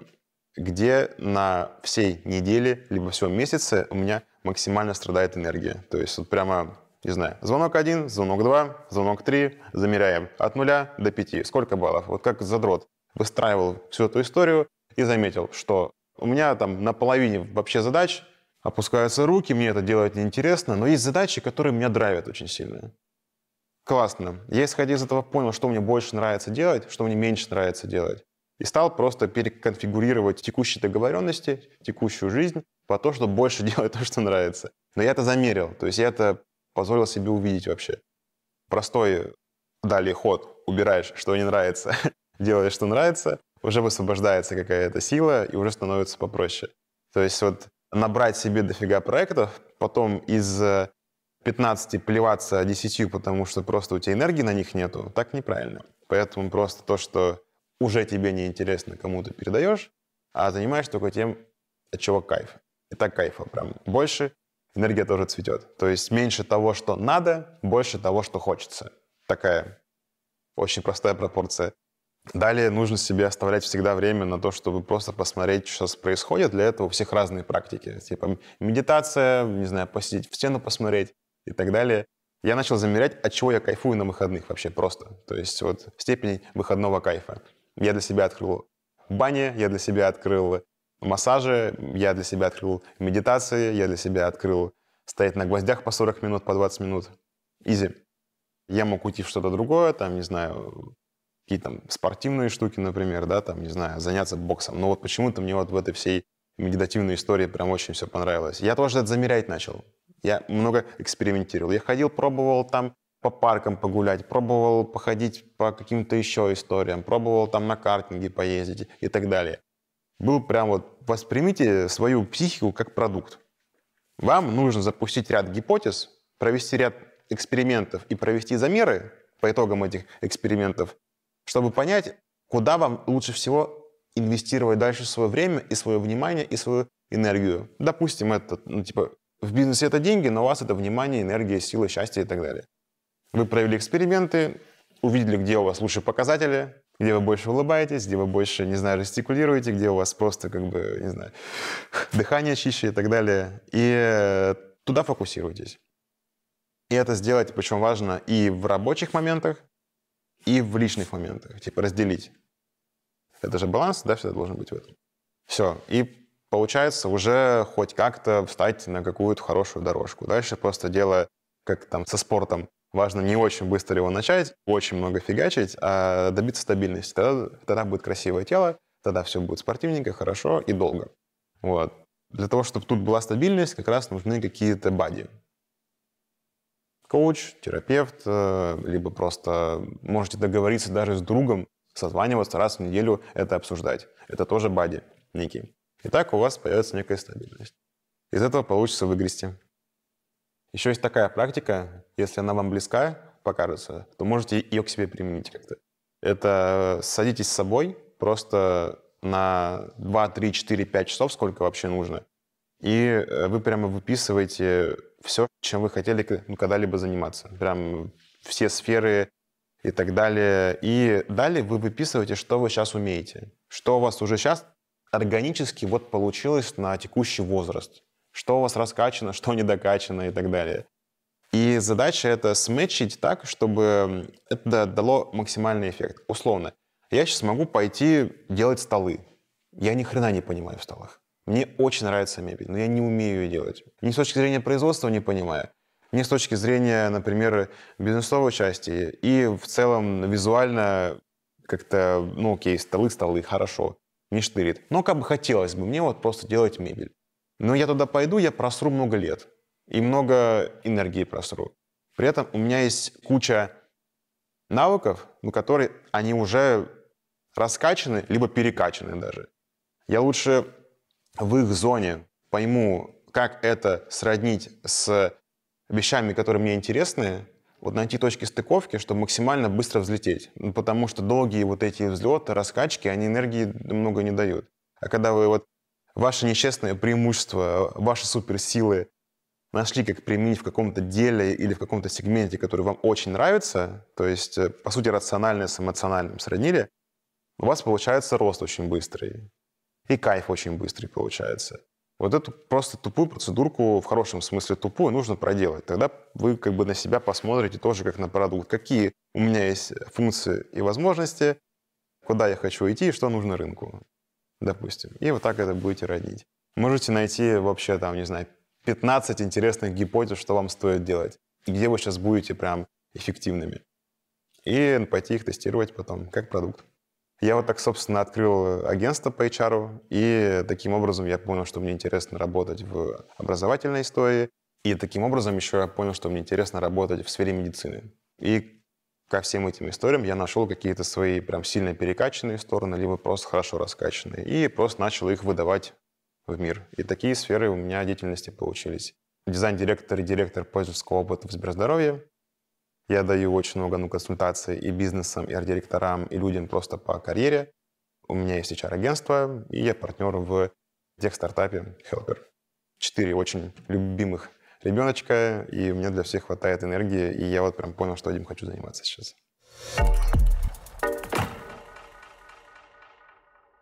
где на всей неделе, либо всем месяце у меня максимально страдает энергия. То есть вот прямо, не знаю, звонок один, звонок два, звонок три, замеряем от нуля до пяти. Сколько баллов? Вот как задрот. Выстраивал всю эту историю и заметил, что у меня там на половине вообще задач опускаются руки, мне это делать неинтересно, но есть задачи, которые меня драйвят очень сильно. Классно. Я, исходя из этого, понял, что мне больше нравится делать, что мне меньше нравится делать. И стал просто переконфигурировать текущие договоренности, текущую жизнь по то, чтобы больше [LAUGHS] делать то, что нравится. Но я это замерил, то есть я это позволил себе увидеть вообще. Простой далее ход, убираешь, что не нравится, [LAUGHS] делаешь, что нравится, уже высвобождается какая-то сила и уже становится попроще. То есть вот набрать себе дофига проектов, потом из 15 плеваться 10, потому что просто у тебя энергии на них нету, так неправильно. Поэтому просто то, что уже тебе не интересно, кому-то передаешь, а занимаешься только тем, от чего кайф. И так кайфа прям больше, энергия тоже цветет. То есть меньше того, что надо, больше того, что хочется. Такая очень простая пропорция. Далее нужно себе оставлять всегда время на то, чтобы просто посмотреть, что происходит. Для этого у всех разные практики. Типа медитация, не знаю, посидеть в стену посмотреть и так далее. Я начал замерять, от чего я кайфую на выходных вообще просто. То есть вот степень выходного кайфа. Я для себя открыл бани, я для себя открыл массажи, я для себя открыл медитации, я для себя открыл стоять на гвоздях по 40 минут, по 20 минут. Изи. Я мог уйти в что-то другое, там, не знаю, какие-то там спортивные штуки, например, да, там, не знаю, заняться боксом. Но вот почему-то мне вот в этой всей медитативной истории прям очень все понравилось. Я тоже это замерять начал. Я много экспериментировал. Я ходил, пробовал там по паркам погулять, пробовал походить по каким-то еще историям, пробовал там на картинге поездить и так далее. Был прям вот, воспримите свою психику как продукт. Вам нужно запустить ряд гипотез, провести ряд экспериментов и провести замеры по итогам этих экспериментов, чтобы понять, куда вам лучше всего инвестировать дальше свое время и свое внимание и свою энергию. Допустим, это, ну, типа, в бизнесе это деньги, но у вас это внимание, энергия, сила, счастье и так далее. Вы провели эксперименты, увидели, где у вас лучшие показатели, где вы больше улыбаетесь, где вы больше, не знаю, жестикулируете, где у вас просто, как бы, не знаю, [LAUGHS] дыхание чище и так далее. И э, туда фокусируйтесь. И это сделать, причем важно и в рабочих моментах, и в личных моментах. Типа разделить. Это же баланс, да, всегда должен быть в этом. Все. И получается уже хоть как-то встать на какую-то хорошую дорожку. Дальше просто дело, как там со спортом. Важно не очень быстро его начать, очень много фигачить, а добиться стабильности. Тогда, тогда будет красивое тело, тогда все будет спортивненько, хорошо и долго. Вот. Для того, чтобы тут была стабильность, как раз нужны какие-то бади коуч, терапевт, э, либо просто можете договориться даже с другом, созваниваться раз в неделю, это обсуждать. Это тоже бади некий. И так у вас появится некая стабильность. Из этого получится выгрести. Еще есть такая практика, если она вам близка, покажется, то можете ее к себе применить как-то. Это садитесь с собой просто на 2, 3, 4, 5 часов, сколько вообще нужно, и э, вы прямо выписываете все, чем вы хотели ну, когда-либо заниматься. Прям все сферы и так далее. И далее вы выписываете, что вы сейчас умеете. Что у вас уже сейчас органически вот получилось на текущий возраст. Что у вас раскачано, что недокачано и так далее. И задача это сметчить так, чтобы это дало максимальный эффект. Условно, я сейчас могу пойти делать столы. Я ни хрена не понимаю в столах. Мне очень нравится мебель, но я не умею ее делать. Ни с точки зрения производства не понимаю, ни с точки зрения, например, бизнесовой части. И в целом визуально как-то, ну окей, столы, столы, хорошо, не штырит. Но как бы хотелось бы мне вот просто делать мебель. Но я туда пойду, я просру много лет. И много энергии просру. При этом у меня есть куча навыков, ну, которые, они уже раскачаны, либо перекачаны даже. Я лучше в их зоне пойму, как это сроднить с вещами, которые мне интересны, вот найти точки стыковки, чтобы максимально быстро взлететь. Ну, потому что долгие вот эти взлеты, раскачки, они энергии много не дают. А когда вы вот ваше нечестное преимущество, ваши суперсилы нашли, как применить в каком-то деле или в каком-то сегменте, который вам очень нравится, то есть, э, по сути, рациональное с эмоциональным сроднили, у вас получается рост очень быстрый и кайф очень быстрый получается. Вот эту просто тупую процедурку, в хорошем смысле тупую, нужно проделать. Тогда вы как бы на себя посмотрите тоже как на продукт. Какие у меня есть функции и возможности, куда я хочу идти и что нужно рынку, допустим. И вот так это будете родить. Можете найти вообще там, не знаю, 15 интересных гипотез, что вам стоит делать. И где вы сейчас будете прям эффективными. И пойти их тестировать потом, как продукт. Я вот так, собственно, открыл агентство по HR, и таким образом я понял, что мне интересно работать в образовательной истории, и таким образом еще я понял, что мне интересно работать в сфере медицины. И ко всем этим историям я нашел какие-то свои прям сильно перекачанные стороны, либо просто хорошо раскачанные, и просто начал их выдавать в мир. И такие сферы у меня деятельности получились. дизайн-директор и директор пользовательского опыта в Сберздоровье. Я даю очень много ну, консультаций и бизнесам, и арт-директорам, и людям просто по карьере. У меня есть HR-агентство, и я партнер в тех-стартапе Helper. Четыре очень любимых ребеночка, и меня для всех хватает энергии, и я вот прям понял, что этим хочу заниматься сейчас.